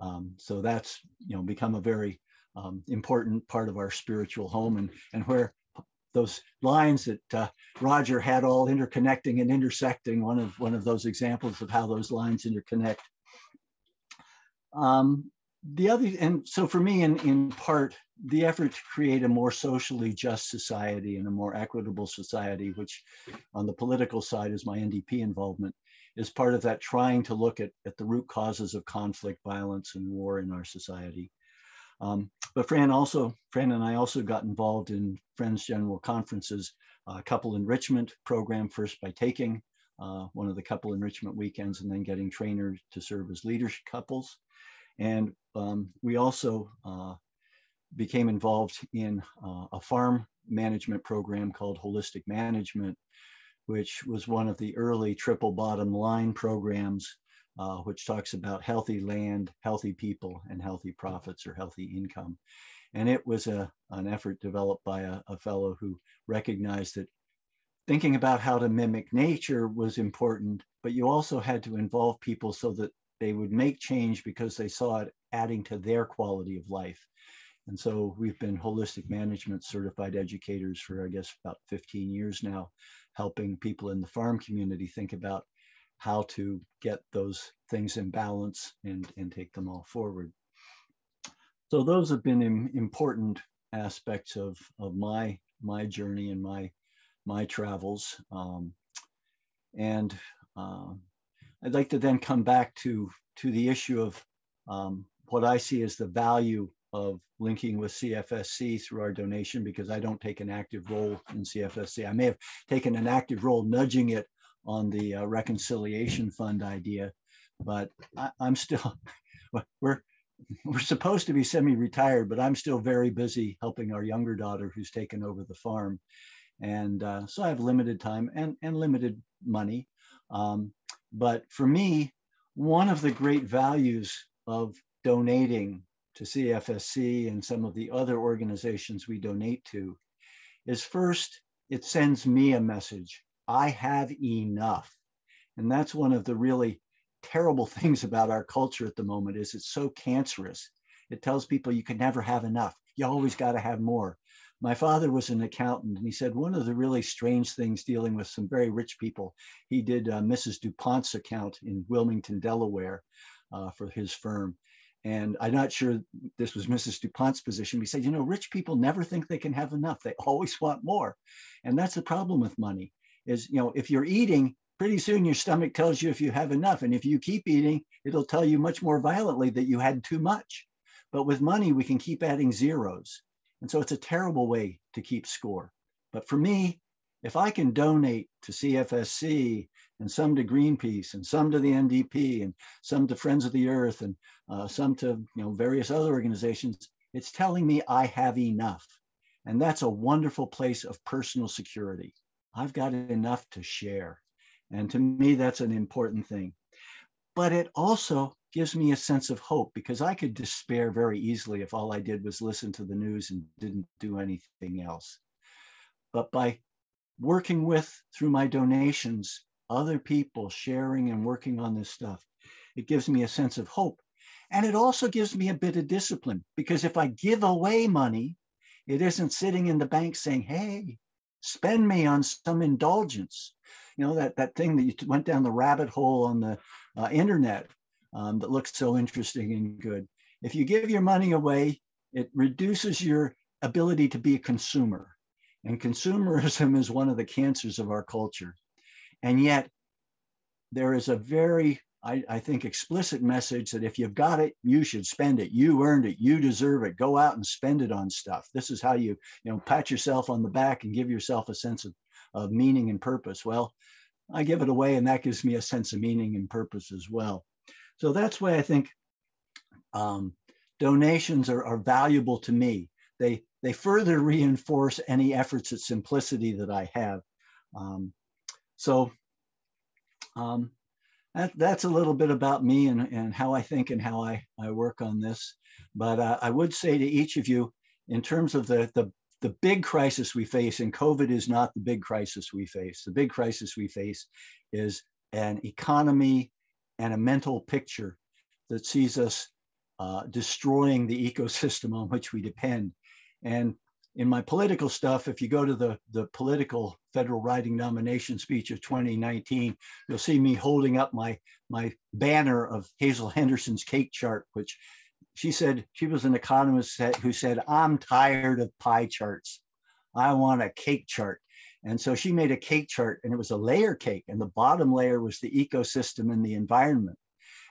Um, so that's, you know, become a very um, important part of our spiritual home and, and where those lines that uh, Roger had all interconnecting and intersecting, one of, one of those examples of how those lines interconnect. Um, the other, and so for me, in, in part, the effort to create a more socially just society and a more equitable society, which on the political side is my NDP involvement, is part of that trying to look at, at the root causes of conflict, violence, and war in our society. Um, but Fran also, Fran and I also got involved in Friends General Conferences, a couple enrichment program first by taking uh, one of the couple enrichment weekends and then getting trainers to serve as leadership couples. And um, we also uh, became involved in uh, a farm management program called Holistic Management, which was one of the early triple bottom line programs uh, which talks about healthy land, healthy people, and healthy profits or healthy income. And it was a, an effort developed by a, a fellow who recognized that thinking about how to mimic nature was important, but you also had to involve people so that they would make change because they saw it adding to their quality of life. And so we've been holistic management certified educators for, I guess, about 15 years now, helping people in the farm community think about how to get those things in balance and, and take them all forward. So those have been important aspects of, of my, my journey and my, my travels. Um, and uh, I'd like to then come back to, to the issue of um, what I see as the value of linking with CFSC through our donation because I don't take an active role in CFSC. I may have taken an active role nudging it on the uh, reconciliation fund idea, but I, am still, we're, we're supposed to be semi-retired, but I'm still very busy helping our younger daughter who's taken over the farm. And uh, so I have limited time and, and limited money. Um, but for me, one of the great values of donating to CFSC and some of the other organizations we donate to is first, it sends me a message I have enough. And that's one of the really terrible things about our culture at the moment is it's so cancerous. It tells people you can never have enough. You always got to have more. My father was an accountant, and he said one of the really strange things dealing with some very rich people, he did uh, Mrs. DuPont's account in Wilmington, Delaware uh, for his firm. And I'm not sure this was Mrs. DuPont's position. He said, you know, rich people never think they can have enough. They always want more. And that's the problem with money is, you know, if you're eating, pretty soon your stomach tells you if you have enough. And if you keep eating, it'll tell you much more violently that you had too much. But with money, we can keep adding zeros. And so it's a terrible way to keep score. But for me, if I can donate to CFSC and some to Greenpeace and some to the NDP and some to Friends of the Earth and uh, some to you know various other organizations, it's telling me I have enough. And that's a wonderful place of personal security. I've got enough to share. And to me, that's an important thing. But it also gives me a sense of hope because I could despair very easily if all I did was listen to the news and didn't do anything else. But by working with, through my donations, other people sharing and working on this stuff, it gives me a sense of hope. And it also gives me a bit of discipline because if I give away money, it isn't sitting in the bank saying, hey, spend me on some indulgence. You know that that thing that you went down the rabbit hole on the uh, internet um, that looks so interesting and good. If you give your money away it reduces your ability to be a consumer. And consumerism is one of the cancers of our culture. And yet, there is a very, I, I, think, explicit message that if you've got it, you should spend it. You earned it. You deserve it. Go out and spend it on stuff. This is how you, you know, pat yourself on the back and give yourself a sense of, of meaning and purpose. Well, I give it away, and that gives me a sense of meaning and purpose as well. So that's why I think um, donations are, are valuable to me. They they further reinforce any efforts at simplicity that I have. Um, so um, that, that's a little bit about me and, and how I think and how I, I work on this. But uh, I would say to each of you, in terms of the, the, the big crisis we face, and COVID is not the big crisis we face. The big crisis we face is an economy and a mental picture that sees us uh, destroying the ecosystem on which we depend. And in my political stuff, if you go to the, the political federal riding nomination speech of 2019, you'll see me holding up my, my banner of Hazel Henderson's cake chart, which she said, she was an economist who said, I'm tired of pie charts. I want a cake chart. And so she made a cake chart and it was a layer cake. And the bottom layer was the ecosystem and the environment.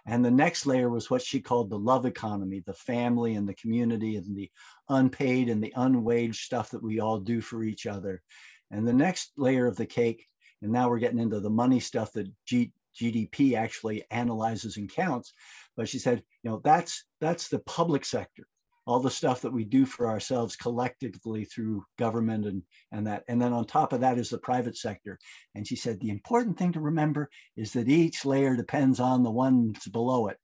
And the next layer was what she called the love economy, the family and the community and the unpaid and the unwaged stuff that we all do for each other. And the next layer of the cake, and now we're getting into the money stuff that G, GDP actually analyzes and counts. But she said, you know, that's that's the public sector all the stuff that we do for ourselves collectively through government and, and that. And then on top of that is the private sector. And she said, the important thing to remember is that each layer depends on the ones below it.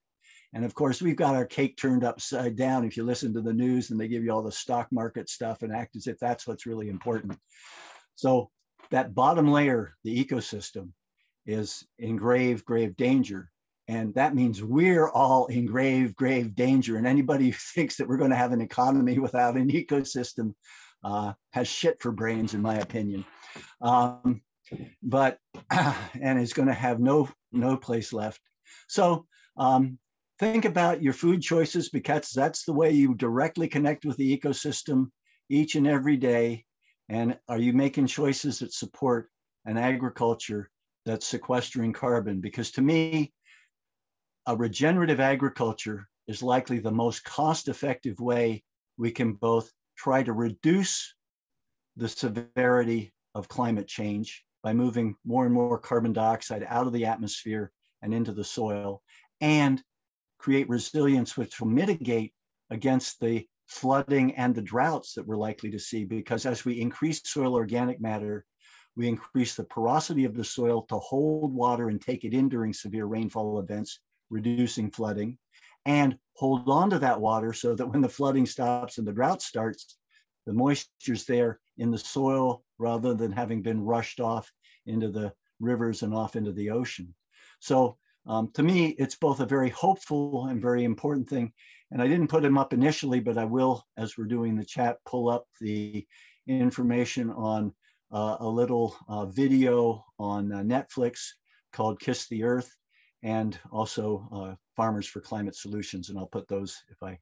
And of course, we've got our cake turned upside down. If you listen to the news and they give you all the stock market stuff and act as if that's what's really important. So that bottom layer, the ecosystem, is in grave, grave danger. And that means we're all in grave, grave danger. And anybody who thinks that we're going to have an economy without an ecosystem uh, has shit for brains, in my opinion. Um, but and is going to have no no place left. So um, think about your food choices because that's the way you directly connect with the ecosystem each and every day. And are you making choices that support an agriculture that's sequestering carbon? Because to me, a regenerative agriculture is likely the most cost effective way we can both try to reduce the severity of climate change by moving more and more carbon dioxide out of the atmosphere and into the soil and create resilience which will mitigate against the flooding and the droughts that we're likely to see because as we increase soil organic matter we increase the porosity of the soil to hold water and take it in during severe rainfall events reducing flooding, and hold on to that water so that when the flooding stops and the drought starts, the moisture's there in the soil rather than having been rushed off into the rivers and off into the ocean. So um, to me, it's both a very hopeful and very important thing. And I didn't put them up initially, but I will, as we're doing the chat, pull up the information on uh, a little uh, video on uh, Netflix called Kiss the Earth and also uh, Farmers for Climate Solutions. And I'll put those, if I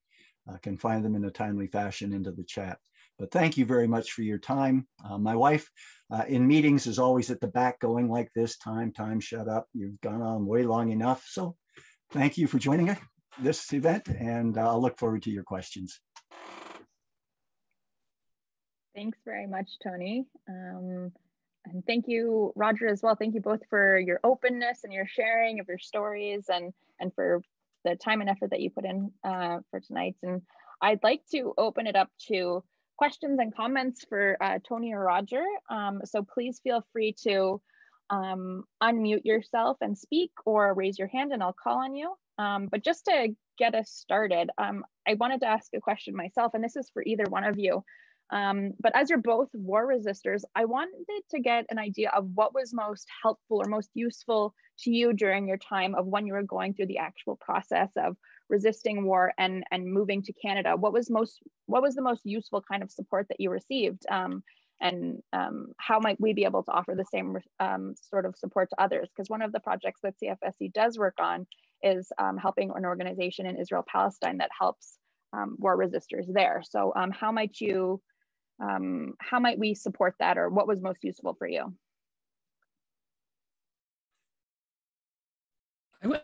uh, can find them in a timely fashion, into the chat. But thank you very much for your time. Uh, my wife uh, in meetings is always at the back going like this, time, time, shut up. You've gone on way long enough. So thank you for joining this event and uh, I'll look forward to your questions. Thanks very much, Tony. Um, and thank you, Roger, as well. Thank you both for your openness and your sharing of your stories and, and for the time and effort that you put in uh, for tonight. And I'd like to open it up to questions and comments for uh, Tony or Roger. Um, so please feel free to um, unmute yourself and speak or raise your hand and I'll call on you. Um, but just to get us started, um, I wanted to ask a question myself, and this is for either one of you. Um, but as you're both war resistors, I wanted to get an idea of what was most helpful or most useful to you during your time of when you were going through the actual process of resisting war and and moving to Canada. What was most what was the most useful kind of support that you received? Um, and um, how might we be able to offer the same um, sort of support to others? Because one of the projects that CFSC does work on is um, helping an organization in Israel Palestine that helps um, war resistors there. So how might you um, how might we support that or what was most useful for you?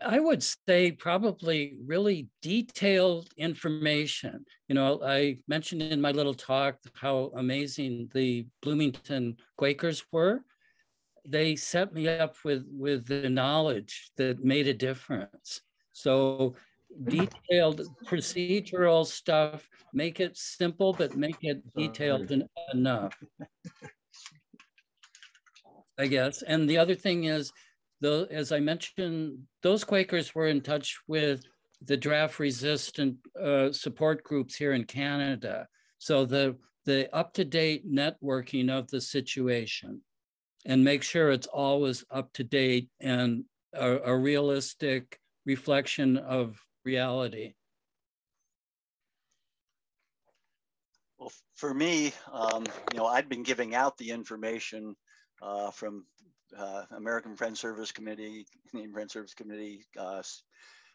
I would say probably really detailed information. You know, I mentioned in my little talk how amazing the Bloomington Quakers were. They set me up with, with the knowledge that made a difference. So detailed procedural stuff, make it simple, but make it detailed enough. I guess. And the other thing is, though, as I mentioned, those Quakers were in touch with the draft resistant uh, support groups here in Canada. So the, the up-to-date networking of the situation and make sure it's always up to date and a, a realistic reflection of reality. Well, for me, um, you know, I'd been giving out the information uh, from uh, American Friends Service Committee, Canadian Friends Service Committee, uh,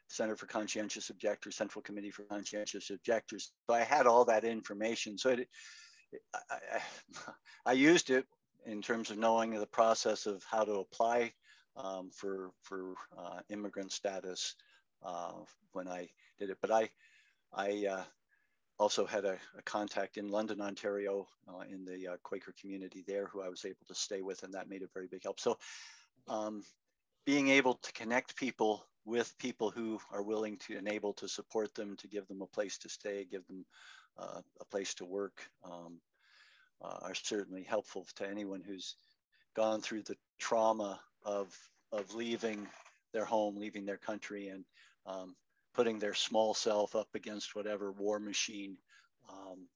Center for Conscientious Objectors, Central Committee for Conscientious Objectors. So I had all that information. So it, I, I, I, used it in terms of knowing the process of how to apply um, for for uh, immigrant status uh, when I did it. But I I uh, also had a, a, contact in London, Ontario, uh, in the uh, Quaker community there, who I was able to stay with, and that made a very big help. So, um, being able to connect people with people who are willing to and able to support them, to give them a place to stay, give them uh, a place to work, um, uh, are certainly helpful to anyone who's gone through the trauma of of leaving their home, leaving their country, and um, putting their small self up against whatever war machine um,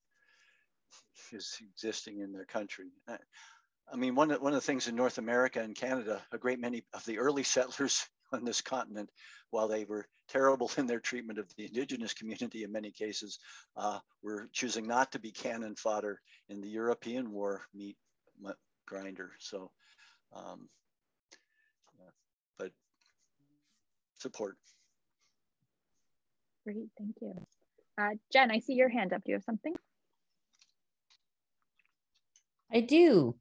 is existing in their country. I mean, one one of the things in North America and Canada, a great many of the early settlers on this continent, while they were terrible in their treatment of the indigenous community in many cases, uh, were choosing not to be cannon fodder in the European war meat grinder. So, um, but support. Great, thank you. Uh, Jen, I see your hand up. Do you have something? I do.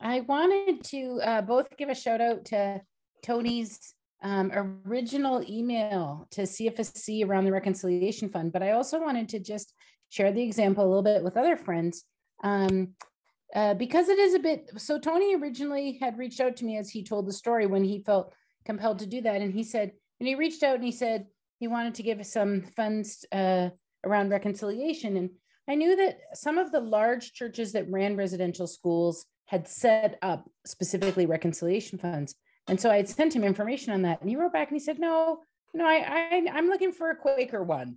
I wanted to uh, both give a shout out to Tony's um, original email to CFSC around the Reconciliation Fund, but I also wanted to just share the example a little bit with other friends. Um, uh, because it is a bit so tony originally had reached out to me as he told the story when he felt compelled to do that and he said and he reached out and he said he wanted to give some funds uh, around reconciliation. And I knew that some of the large churches that ran residential schools had set up specifically reconciliation funds. And so I had sent him information on that. And he wrote back and he said, no, no, I, I, I'm looking for a Quaker one.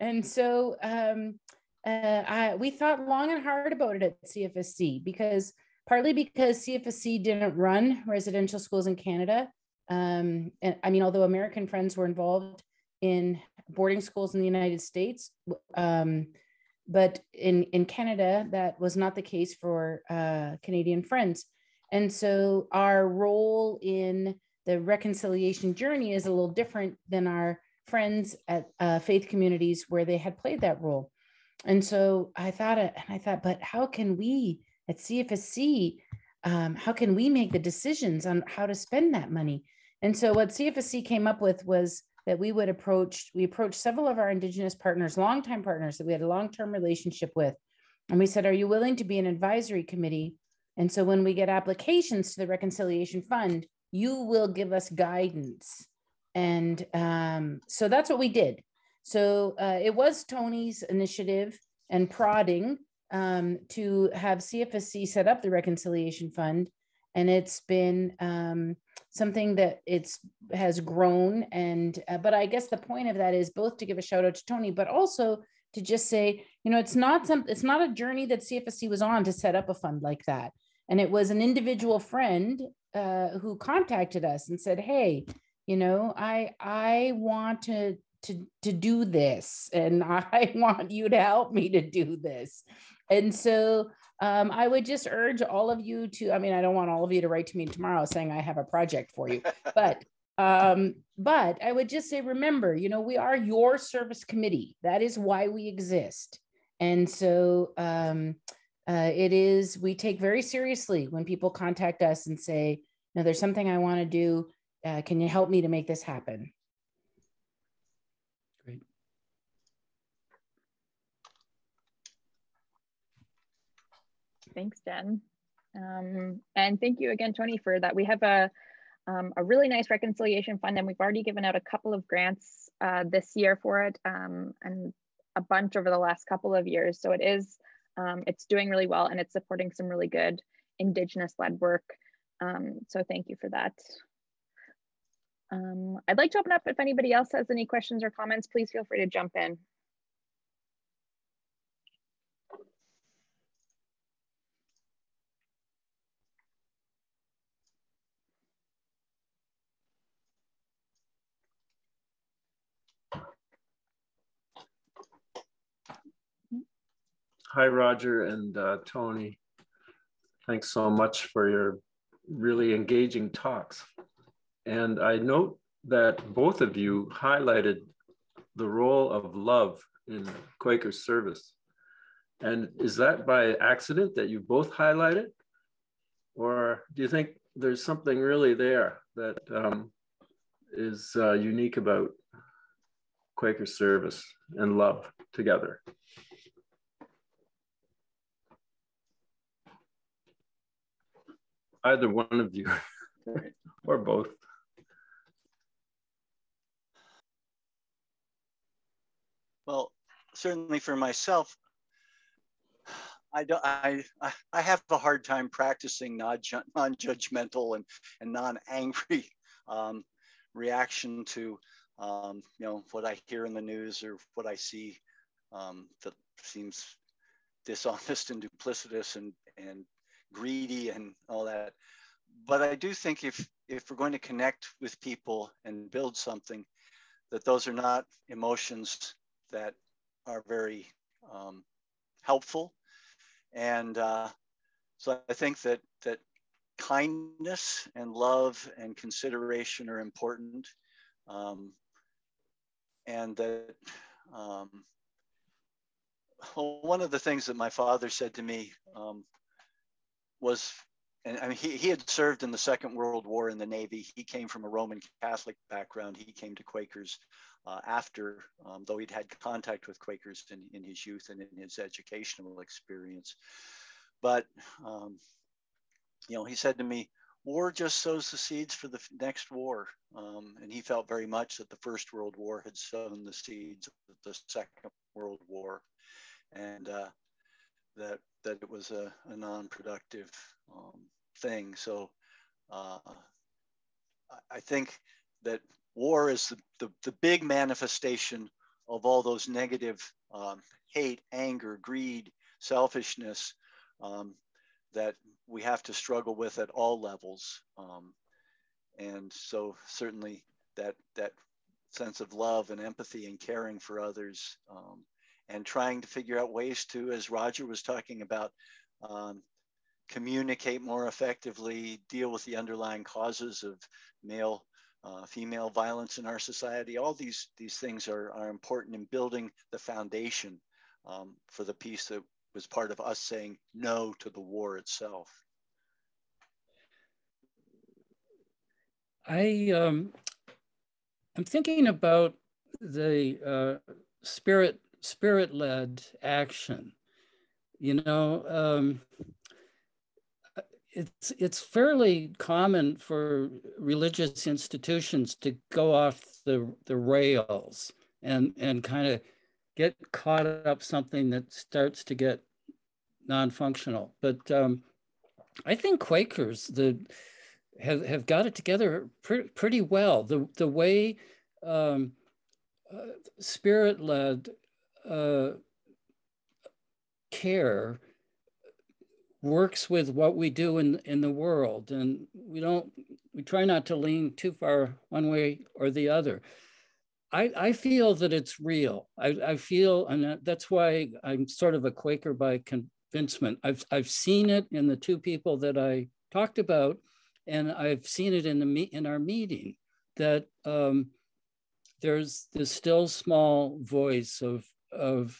And so um, uh, I, we thought long and hard about it at CFSC because partly because CFSC didn't run residential schools in Canada. Um, and I mean, although American Friends were involved, in boarding schools in the United States. Um, but in, in Canada, that was not the case for uh, Canadian friends. And so our role in the reconciliation journey is a little different than our friends at uh, faith communities where they had played that role. And so I thought, and I thought, but how can we at CFSC, um, how can we make the decisions on how to spend that money? And so what CFSC came up with was that we would approach, we approached several of our Indigenous partners, longtime partners that we had a long term relationship with. And we said, Are you willing to be an advisory committee? And so when we get applications to the Reconciliation Fund, you will give us guidance. And um, so that's what we did. So uh, it was Tony's initiative and prodding um, to have CFSC set up the Reconciliation Fund. And it's been um, something that it's has grown and uh, but i guess the point of that is both to give a shout out to tony but also to just say you know it's not some it's not a journey that cfsc was on to set up a fund like that and it was an individual friend uh, who contacted us and said hey you know i i want to to to do this and i want you to help me to do this and so um, I would just urge all of you to, I mean, I don't want all of you to write to me tomorrow saying I have a project for you, but um, but I would just say, remember, you know, we are your service committee. That is why we exist. And so um, uh, it is we take very seriously when people contact us and say, "No, there's something I want to do. Uh, can you help me to make this happen?" Great. Thanks, Jen. Um, and thank you again, Tony, for that. We have a um, a really nice reconciliation fund, and we've already given out a couple of grants uh, this year for it, um, and a bunch over the last couple of years. So it is, um, it's doing really well, and it's supporting some really good Indigenous-led work. Um, so thank you for that. Um, I'd like to open up if anybody else has any questions or comments, please feel free to jump in. Hi, Roger and uh, Tony. Thanks so much for your really engaging talks. And I note that both of you highlighted the role of love in Quaker service. And is that by accident that you both highlighted? Or do you think there's something really there that um, is uh, unique about Quaker service and love together? Either one of you or both. Well, certainly for myself, I don't. I I have a hard time practicing non-judgmental and and non-angry um, reaction to um, you know what I hear in the news or what I see um, that seems dishonest and duplicitous and and greedy and all that. But I do think if if we're going to connect with people and build something, that those are not emotions that are very um, helpful. And uh, so I think that that kindness and love and consideration are important. Um, and that um, one of the things that my father said to me um, was and I mean, he, he had served in the Second World War in the Navy. He came from a Roman Catholic background. He came to Quakers uh, after, um, though he'd had contact with Quakers in, in his youth and in his educational experience. But, um, you know, he said to me, war just sows the seeds for the next war. Um, and he felt very much that the First World War had sown the seeds of the Second World War. And uh, that that it was a, a non-productive um, thing. So uh, I think that war is the, the, the, big manifestation of all those negative um, hate, anger, greed, selfishness um, that we have to struggle with at all levels. Um, and so certainly that that sense of love and empathy and caring for others um, and trying to figure out ways to, as Roger was talking about, um, communicate more effectively, deal with the underlying causes of male, uh, female violence in our society. All these, these things are, are important in building the foundation um, for the peace that was part of us saying no to the war itself. I um, I'm thinking about the uh, spirit spirit led action. You know, um, it's it's fairly common for religious institutions to go off the the rails and and kind of get caught up something that starts to get non-functional. But um, I think Quakers the have have got it together pre- pretty well. The the way um, uh, spirit led uh, care works with what we do in, in the world. And we don't, we try not to lean too far one way or the other. I, I feel that it's real. I, I feel, and that's why I'm sort of a Quaker by convincement. I've, I've seen it in the two people that I talked about, and I've seen it in the in our meeting that um, there's this still small voice of of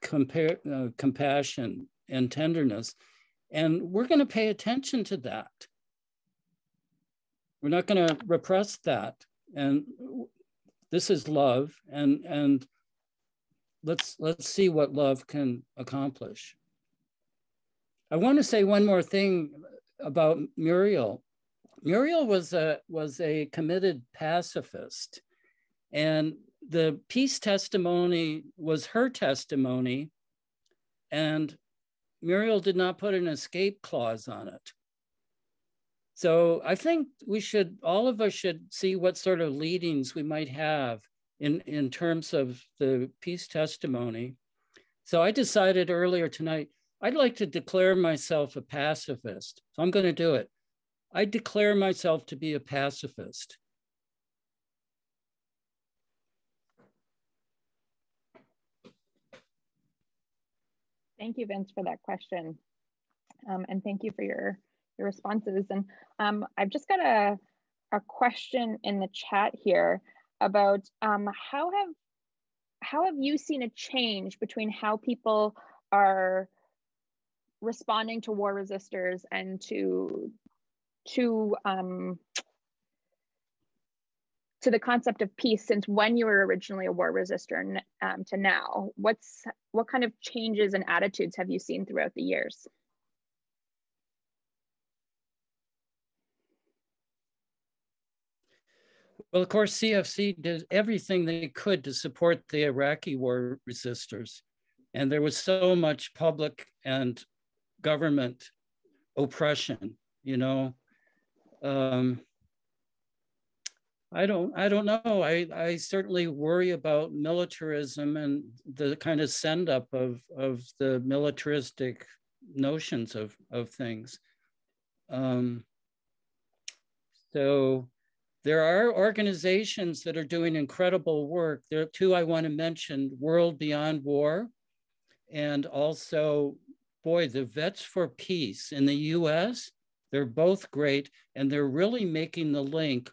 compare, uh, compassion and tenderness. And we're going to pay attention to that. We're not going to repress that. And this is love. And, and let's, let's see what love can accomplish. I want to say one more thing about Muriel. Muriel was a, was a committed pacifist. And the peace testimony was her testimony. And Muriel did not put an escape clause on it. So I think we should, all of us should see what sort of leadings we might have in, in terms of the peace testimony. So I decided earlier tonight, I'd like to declare myself a pacifist. So I'm going to do it. I declare myself to be a pacifist. Thank you, Vince, for that question. Um, and thank you for your, your responses. And um, I've just got a, a question in the chat here about um, how have how have you seen a change between how people are responding to war resistors and to to um, to the concept of peace since when you were originally a war resistor um, to now what's what kind of changes and attitudes have you seen throughout the years? Well of course cfsc did everything they could to support the iraqi war resistors. And there was so much public and government oppression you know? Um, I don't I don't know. I, I certainly worry about militarism and the kind of send up of, of the militaristic notions of, of things. Um, so there are organizations that are doing incredible work. There are two I want to mention, World Beyond War, and also, boy, the Vets for Peace in the US. They're both great, and they're really making the link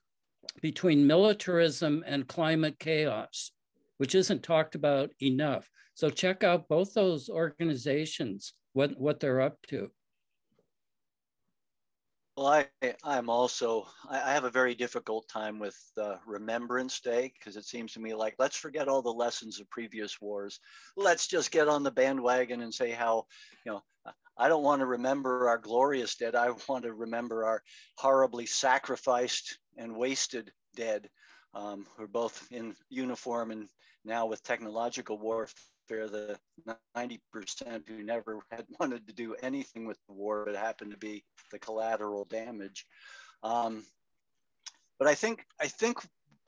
between militarism and climate chaos, which isn't talked about enough. So check out both those organizations, what, what they're up to. Well, I, I'm also, I have a very difficult time with uh, Remembrance Day because it seems to me like, let's forget all the lessons of previous wars. Let's just get on the bandwagon and say how, you know, I don't want to remember our glorious dead. I want to remember our horribly sacrificed and wasted dead um, who are both in uniform and now with technological warfare, the 90% who never had wanted to do anything with the war, but happened to be the collateral damage. Um, but I think, I think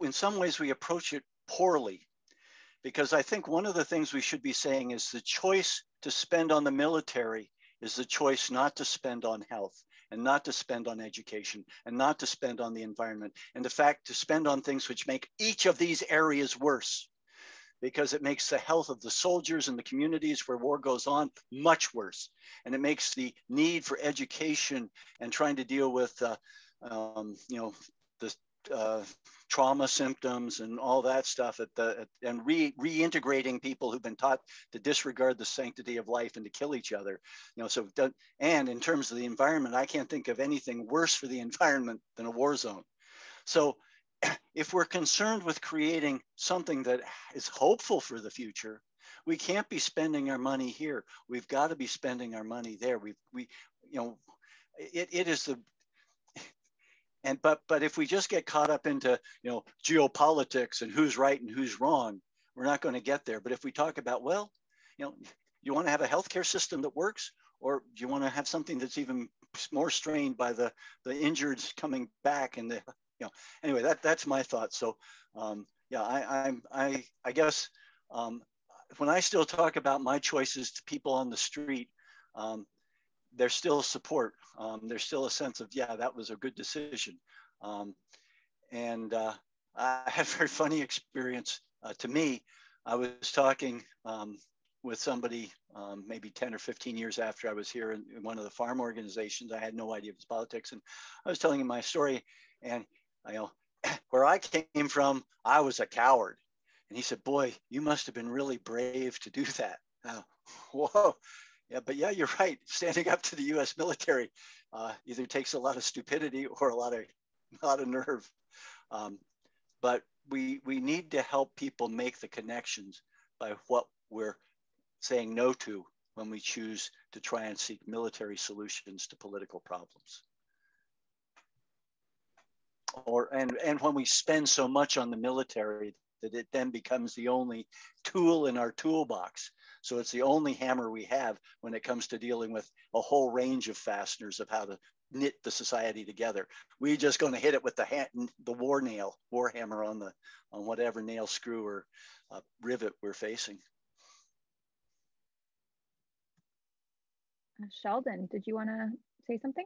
in some ways we approach it poorly because I think one of the things we should be saying is the choice to spend on the military is the choice not to spend on health and not to spend on education and not to spend on the environment. And the fact to spend on things which make each of these areas worse because it makes the health of the soldiers and the communities where war goes on much worse. And it makes the need for education and trying to deal with, uh, um, you know, the uh, trauma symptoms and all that stuff at the at, and re, reintegrating people who've been taught to disregard the sanctity of life and to kill each other you know so and in terms of the environment i can't think of anything worse for the environment than a war zone so if we're concerned with creating something that is hopeful for the future we can't be spending our money here. We've got to be spending our money there. We we you know it, it is the and but but if we just get caught up into you know geopolitics and who's right and who's wrong we're not going to get there. But if we talk about well you know you want to have a healthcare system that works or do you want to have something that's even more strained by the the injured coming back and the you know anyway that that's my thought so um, yeah i i'm i i guess um, when i still talk about my choices to people on the street um, there's still support. Um, there's still a sense of, yeah, that was a good decision. Um, and uh, I had a very funny experience uh, to me. I was talking um, with somebody um, maybe 10 or 15 years after I was here in, in, one of the farm organizations. I had no idea of his politics. And I was telling him my story. And you know, where I came from, I was a coward. And he said, Boy, you must have been really brave to do that. Uh, whoa Yeah, but yeah, you're right. Standing up to the U.S. military uh, either takes a lot of stupidity or a lot of a lot of nerve. Um, but we we need to help people make the connections by what we're saying no to when we choose to try and seek military solutions to political problems. Or and and when we spend so much on the military that it then becomes the only tool in our toolbox. So it's the only hammer we have when it comes to dealing with a whole range of fasteners of how to knit the society together. We're just going to hit it with the hand, the war nail, war hammer on the on whatever nail, screw, or uh, rivet we're facing. Sheldon, did you want to say something?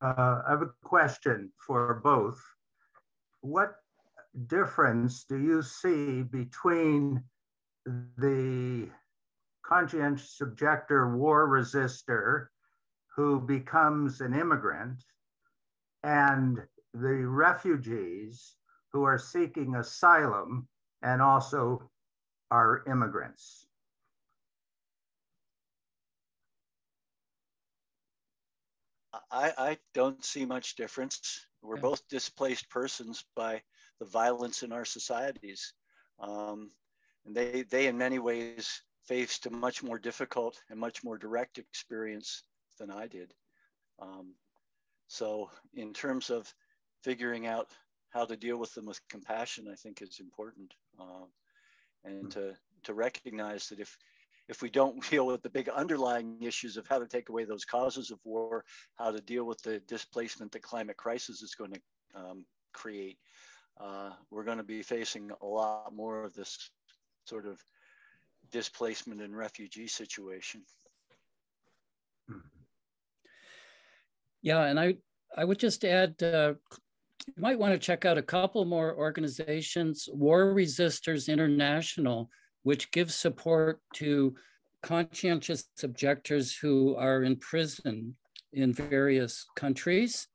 Uh, I have a question for both. What difference do you see between the conscientious objector war resistor who becomes an immigrant and the refugees who are seeking asylum and also are immigrants? I, I don't see much difference. We're yeah. both displaced persons by the violence in our societies. Um, and they, they, in many ways, faced a much more difficult and much more direct experience than I did. Um, so, in terms of figuring out how to deal with them with compassion, I think is important. Uh, and hmm. to, to recognize that if, if we don't deal with the big underlying issues of how to take away those causes of war, how to deal with the displacement that climate crisis is going to um, create, uh, we're going to be facing a lot more of this sort of displacement and refugee situation. Yeah, and I I would just add uh, you might want to check out a couple more organizations, War Resisters International, which gives support to conscientious objectors who are in prison in various countries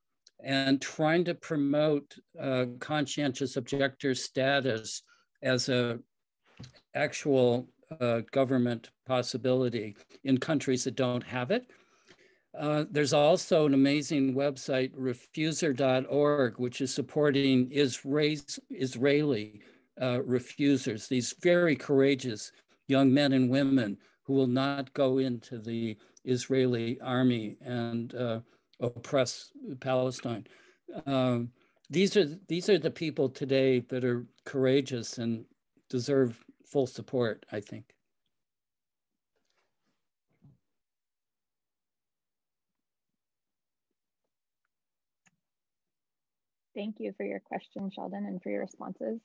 and trying to promote uh, conscientious objector status as a actual uh, government possibility in countries that don't have it. Uh, there's also an amazing website, refuser.org, which is supporting Israeli uh, refusers, these very courageous young men and women who will not go into the Israeli army and uh, oppress Palestine. Um, these are these are the people today that are courageous and deserve full support. I think. Thank you for your question, Sheldon, and for your responses.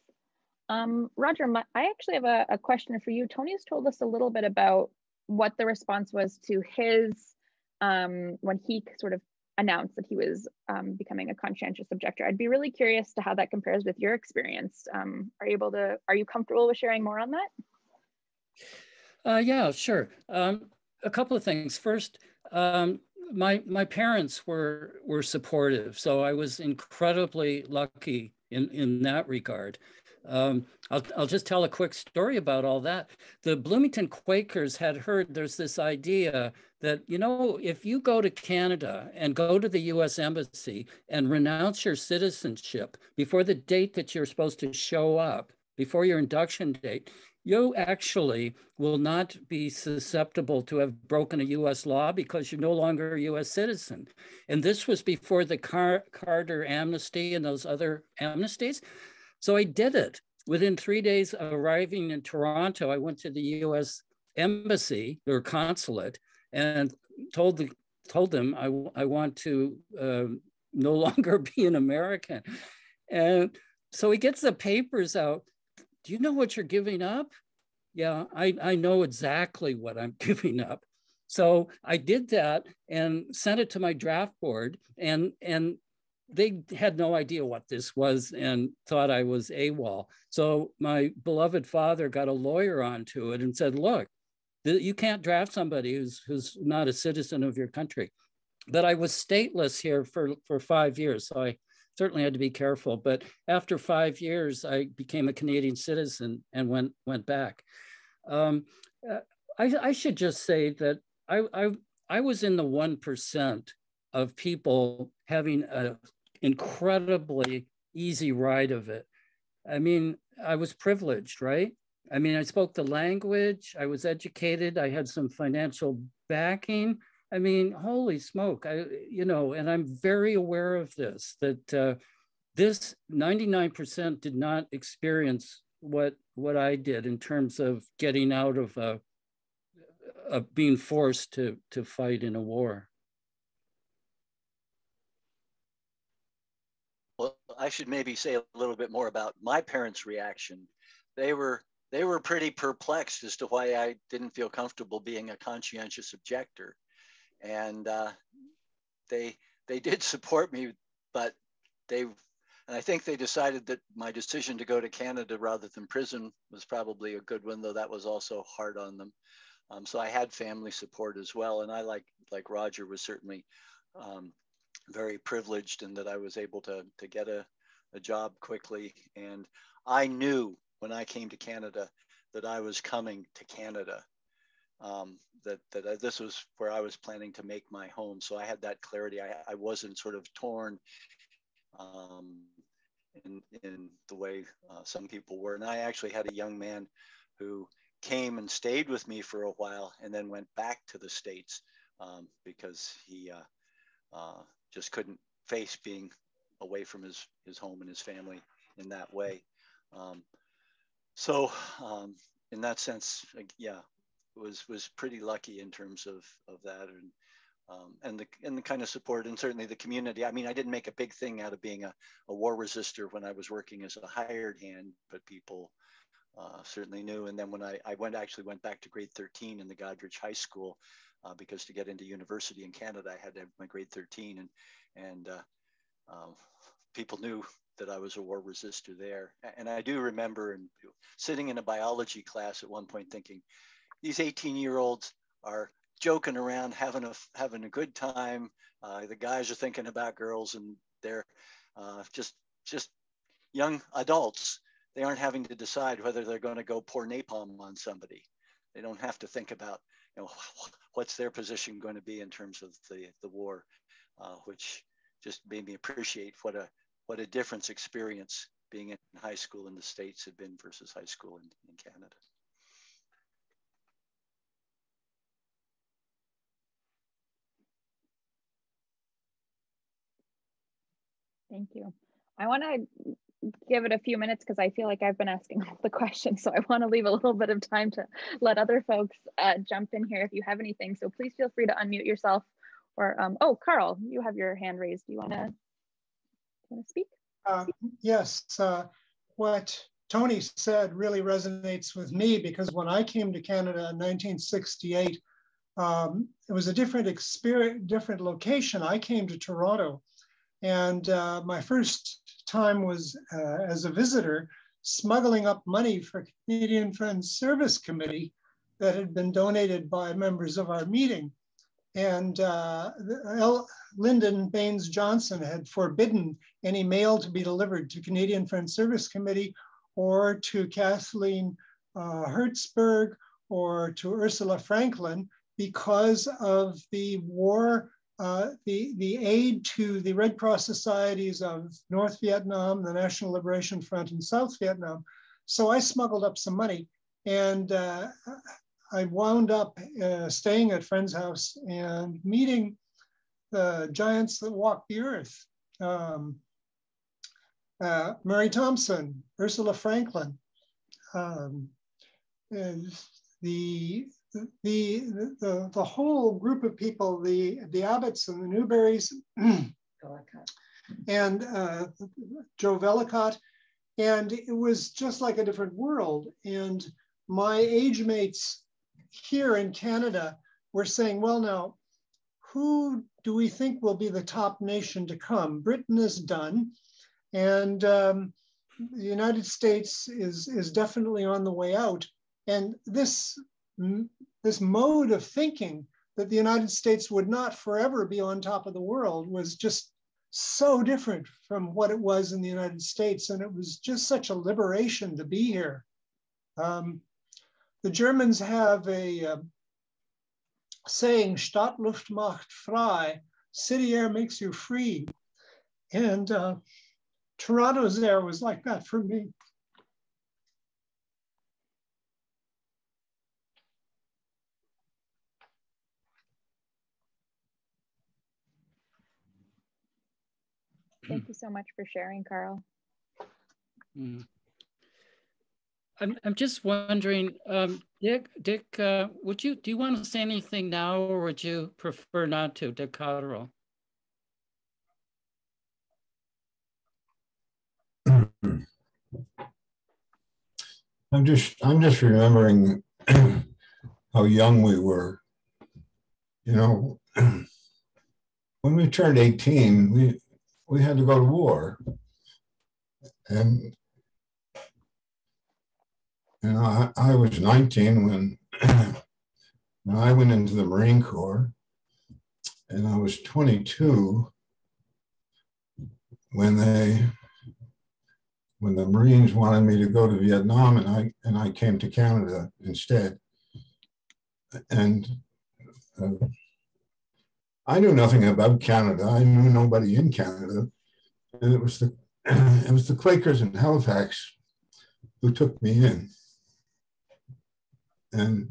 Um, Roger, my, I actually have a, a question for you. Tony's told us a little bit about what the response was to his um, when he sort of announced that he was um, becoming a conscientious objector. I'd be really curious to how that compares with your experience. Um, are you able to? Are you comfortable with sharing more on that? Uh, yeah, sure. Um, a couple of things. First, um, my my parents were were supportive, so I was incredibly lucky in in that regard. Um, I'll, I'll just tell a quick story about all that. The Bloomington Quakers had heard there's this idea that, you know, if you go to Canada and go to the US Embassy and renounce your citizenship before the date that you're supposed to show up, before your induction date, you actually will not be susceptible to have broken a US law because you're no longer a US citizen. And this was before the Car- Carter amnesty and those other amnesties. So I did it. Within three days of arriving in Toronto, I went to the US embassy or consulate and told the told them I, I want to uh, no longer be an American. And so he gets the papers out do you know what you're giving up? Yeah, I, I know exactly what I'm giving up. So I did that and sent it to my draft board and and they had no idea what this was and thought I was AWOL. So my beloved father got a lawyer onto it and said, look, you can't draft somebody who's who's not a citizen of your country. But I was stateless here for, for five years. So I certainly had to be careful. But after five years, I became a Canadian citizen and went went back. Um, uh, I, I should just say that I, I, I was in the 1% of people having an incredibly easy ride of it. I mean, I was privileged, right? I mean, I spoke the language, I was educated, I had some financial backing. I mean, holy smoke, I, you know, and I'm very aware of this, that uh, this 99% did not experience what, what I did in terms of getting out of, uh, of being forced to, to fight in a war. Well, I should maybe say a little bit more about my parents' reaction. They were they were pretty perplexed as to why I didn't feel comfortable being a conscientious objector, and uh, they they did support me, but they and I think they decided that my decision to go to Canada rather than prison was probably a good one, though that was also hard on them. Um, so I had family support as well, and I like like Roger was certainly um, very privileged in that I was able to to get a, a job quickly, and I knew when I came to Canada that I was coming to Canada. Um, that that I, this was where I was planning to make my home. So I had that clarity. I, I wasn't sort of torn um, in in the way uh, some people were. And I actually had a young man who came and stayed with me for a while, and then went back to the states um, because he uh, uh, just couldn't face being away from his his home and his family in that way. Um, so um, in that sense, yeah, was was pretty lucky in terms of of that and um, and the and the kind of support and certainly the community. I mean, I didn't make a big thing out of being a, a war resistor when I was working as a hired hand, but people uh, certainly knew. And then when I, I went actually went back to grade 13 in the Goderich High School uh, because to get into university in Canada, I had to have my grade 13 and and uh, um, people knew that I was a war resistor there. And I do remember and sitting in a biology class at one point thinking, these 18 year olds are joking around, having a, having a good time. Uh, the guys are thinking about girls and they're uh, just, just young adults. They aren't having to decide whether they're going to go pour napalm on somebody. They don't have to think about, you know, what's their position going to be in terms of the, the war, uh, which just made me appreciate what a what a difference experience being in high school in the States had been versus high school in, in Canada. Thank you. I want to give it a few minutes because I feel like I've been asking all the questions. So I want to leave a little bit of time to let other folks uh, jump in here if you have anything. So please feel free to unmute yourself or, um, oh, Carl, you have your hand raised. Do you want to speak? Uh, yes, uh, what Tony said really resonates with me because when I came to Canada in 1968, um, it was a different experience, different location. I came to Toronto, and uh, my first time was uh, as a visitor, smuggling up money for Canadian Friends Service Committee that had been donated by members of our meeting. And uh, Lyndon Baines Johnson had forbidden any mail to be delivered to Canadian Friends Service Committee or to Kathleen uh, Hertzberg or to Ursula Franklin because of the war, uh, the, the aid to the Red Cross societies of North Vietnam, the National Liberation Front in South Vietnam. So I smuggled up some money and uh, I wound up uh, staying at friend's house and meeting the giants that walk the earth. Um, uh, Mary Thompson, Ursula Franklin, um, the, the, the, the whole group of people, the, the Abbotts and the Newberries, and uh, Jo Vellacott, and it was just like a different world. And my age mates here in Canada, we're saying, well, now, who do we think will be the top nation to come? Britain is done, and um, the United States is, is definitely on the way out. And this, this mode of thinking that the United States would not forever be on top of the world was just so different from what it was in the United States. And it was just such a liberation to be here. Um, the Germans have a uh, saying, Stadtluft macht frei, city air makes you free. And uh, Toronto's air was like that for me. Thank you so much for sharing, Carl. Mm. I'm, I'm just wondering, um, Dick, Dick, uh, would you, do you want to say anything now or would you prefer not to, Dick Cotterill? I'm just, I'm just remembering how young we were. You know, when we turned 18, we, we had to go to war. And you know, I, I was 19 when, when I went into the Marine Corps, and I was 22 when they when the Marines wanted me to go to Vietnam, and I and I came to Canada instead. And uh, I knew nothing about Canada. I knew nobody in Canada, and it was the it was the Quakers in Halifax who took me in and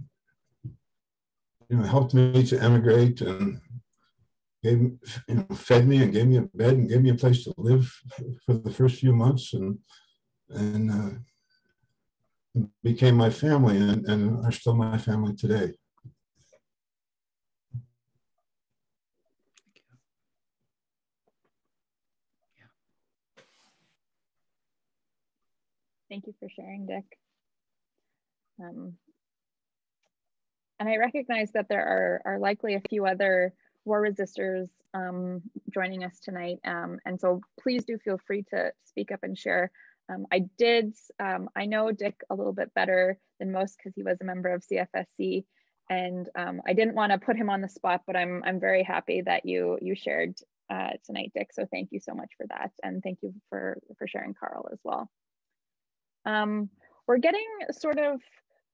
you know helped me to emigrate and gave you know fed me and gave me a bed and gave me a place to live for the first few months and and uh, became my family and, and are still my family today. Thank you for sharing, Dick. Um, and I recognize that there are, are likely a few other war resistors um, joining us tonight. Um, and so please do feel free to speak up and share. Um, I did, um, I know Dick a little bit better than most because he was a member of CFSC. And um, I didn't want to put him on the spot, but I'm, I'm very happy that you, you shared uh, tonight, Dick. So thank you so much for that. And thank you for, for sharing Carl as well. Um, we're getting sort of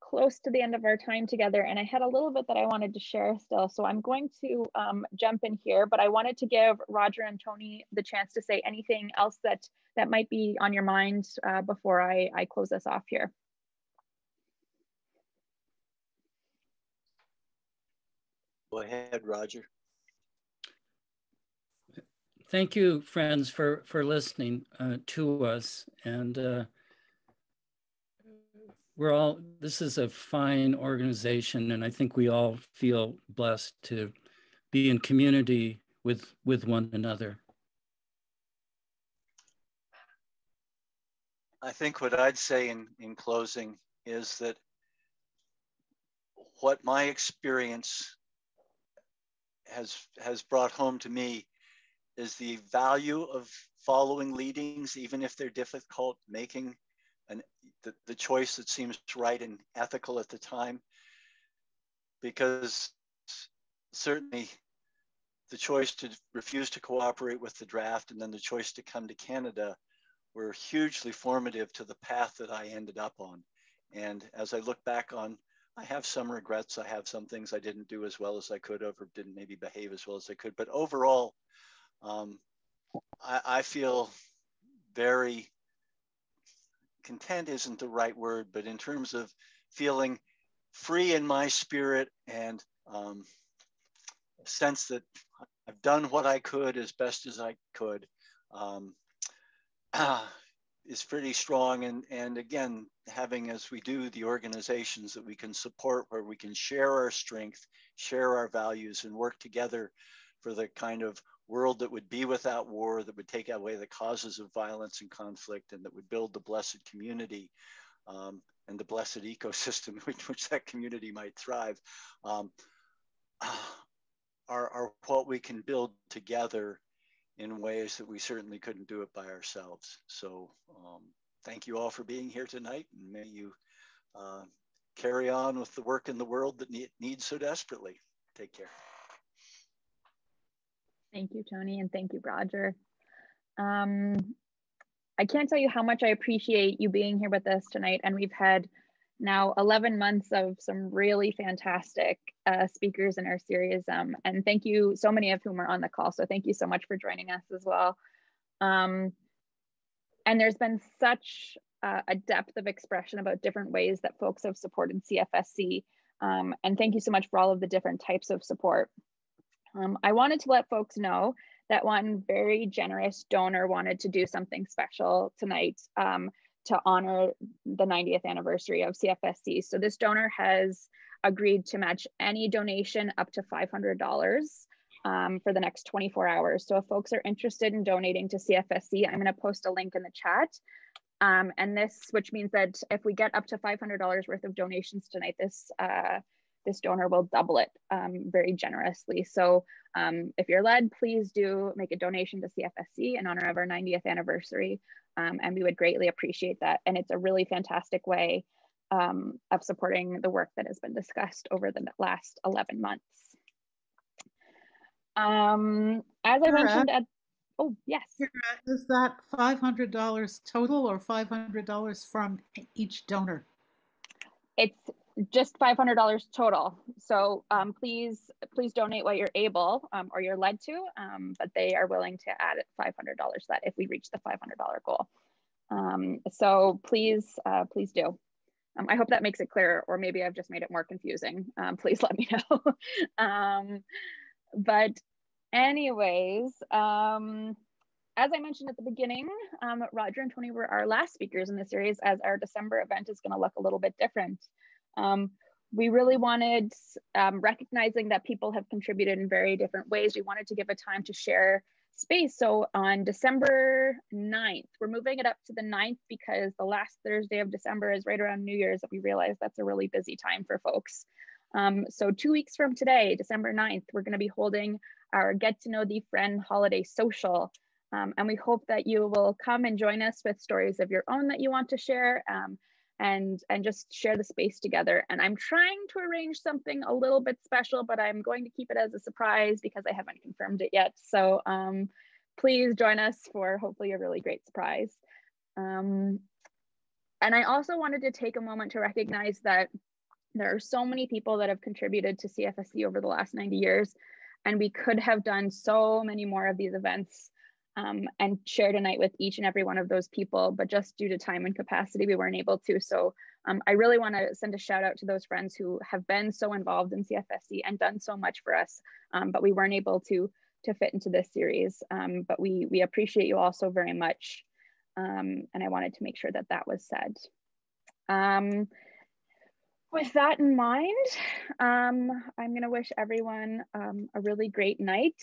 close to the end of our time together and I had a little bit that I wanted to share still. So I'm going to um, jump in here, but I wanted to give Roger and Tony the chance to say anything else that that might be on your mind uh, before I, I close us off here. Go ahead, Roger. Thank you, friends, for, for listening uh, to us. And uh, we're all, this is a fine organization, and I think we all feel blessed to be in community with, with one another. I think what I'd say in, in closing is that what my experience has has brought home to me is the value of following leadings, even if they're difficult, making an, the, the choice that seems right and ethical at the time. Because certainly the choice to refuse to cooperate with the draft and then the choice to come to Canada were hugely formative to the path that I ended up on. And as I look back on, I have some regrets. I have some things I didn't do as well as I could have, or didn't maybe behave as well as I could. But overall, um, I, I feel very content isn't the right word, but in terms of feeling free in my spirit and um, a sense that I've done what I could as best as I could um, is pretty strong. And, and again, having as we do the organizations that we can support where we can share our strength, share our values, and work together for the kind of world that would be without war, that would take away the causes of violence and conflict, and that would build the blessed community um, and the blessed ecosystem in which, that community might thrive, um, are, are what we can build together in ways that we certainly couldn't do it by ourselves. So um, thank you all for being here tonight, and may you uh, carry on with the work in the world that need, needs so desperately. Take care. Thank you, Tony, and thank you, Roger. Um, I can't tell you how much I appreciate you being here with us tonight. And we've had now 11 months of some really fantastic uh, speakers in our series. Um, and thank you, so many of whom are on the call. So thank you so much for joining us as well. Um, and there's been such uh, a depth of expression about different ways that folks have supported CFSC. Um, and thank you so much for all of the different types of support. Um, I wanted to let folks know that one very generous donor wanted to do something special tonight um, to honor the 90th anniversary of CFSC. So this donor has agreed to match any donation up to $500 um, for the next 24 hours. So if folks are interested in donating to CFSC, I'm gonna post a link in the chat. Um, and this, which means that if we get up to $500 worth of donations tonight, this uh, this donor will double it um, very generously. So um, if you're led, please do make a donation to CFSC in honor of our 90th anniversary. Um, and we would greatly appreciate that. And it's a really fantastic way um, of supporting the work that has been discussed over the last 11 months. Um, as I mentioned at, oh yes. Is that $500 total or $500 from each donor? It's just $500 total. So um, please, please donate what you're able um, or you're led to, um, but they are willing to add $500 that if we reach the $500 goal. Um, so please, uh, please do. Um, I hope that makes it clear, or maybe I've just made it more confusing. Um, please let me know. but anyways, as I mentioned at the beginning, Roger and Tony were our last speakers in the series as our December event is gonna look a little bit different. Um, we really wanted, um, recognizing that people have contributed in very different ways, we wanted to give a time to share space. So on December 9th, we're moving it up to the 9th because the last Thursday of December is right around New Year's that we realize that's a really busy time for folks. Um, so two weeks from today, December 9th, we're gonna be holding our Get to Know Thee Friend Holiday Social. Um, and we hope that you will come and join us with stories of your own that you want to share. Um, and and just share the space together. And i'm trying to arrange something a little bit special but i'm going to keep it as a surprise because i haven't confirmed it yet. So um, please join us for hopefully a really great surprise. Um, and i also wanted to take a moment to recognize that there are so many people that have contributed to cfsc over the last 90 years and we could have done so many more of these events um, and shared a night with each and every one of those people. But just due to time and capacity, we weren't able to. So um, I really want to send a shout out to those friends who have been so involved in CFSC and done so much for us, um, but we weren't able to to fit into this series. Um, but we we appreciate you all so very much, um, and I wanted to make sure that that was said. Um, with that in mind, I'm going to wish everyone a really great night.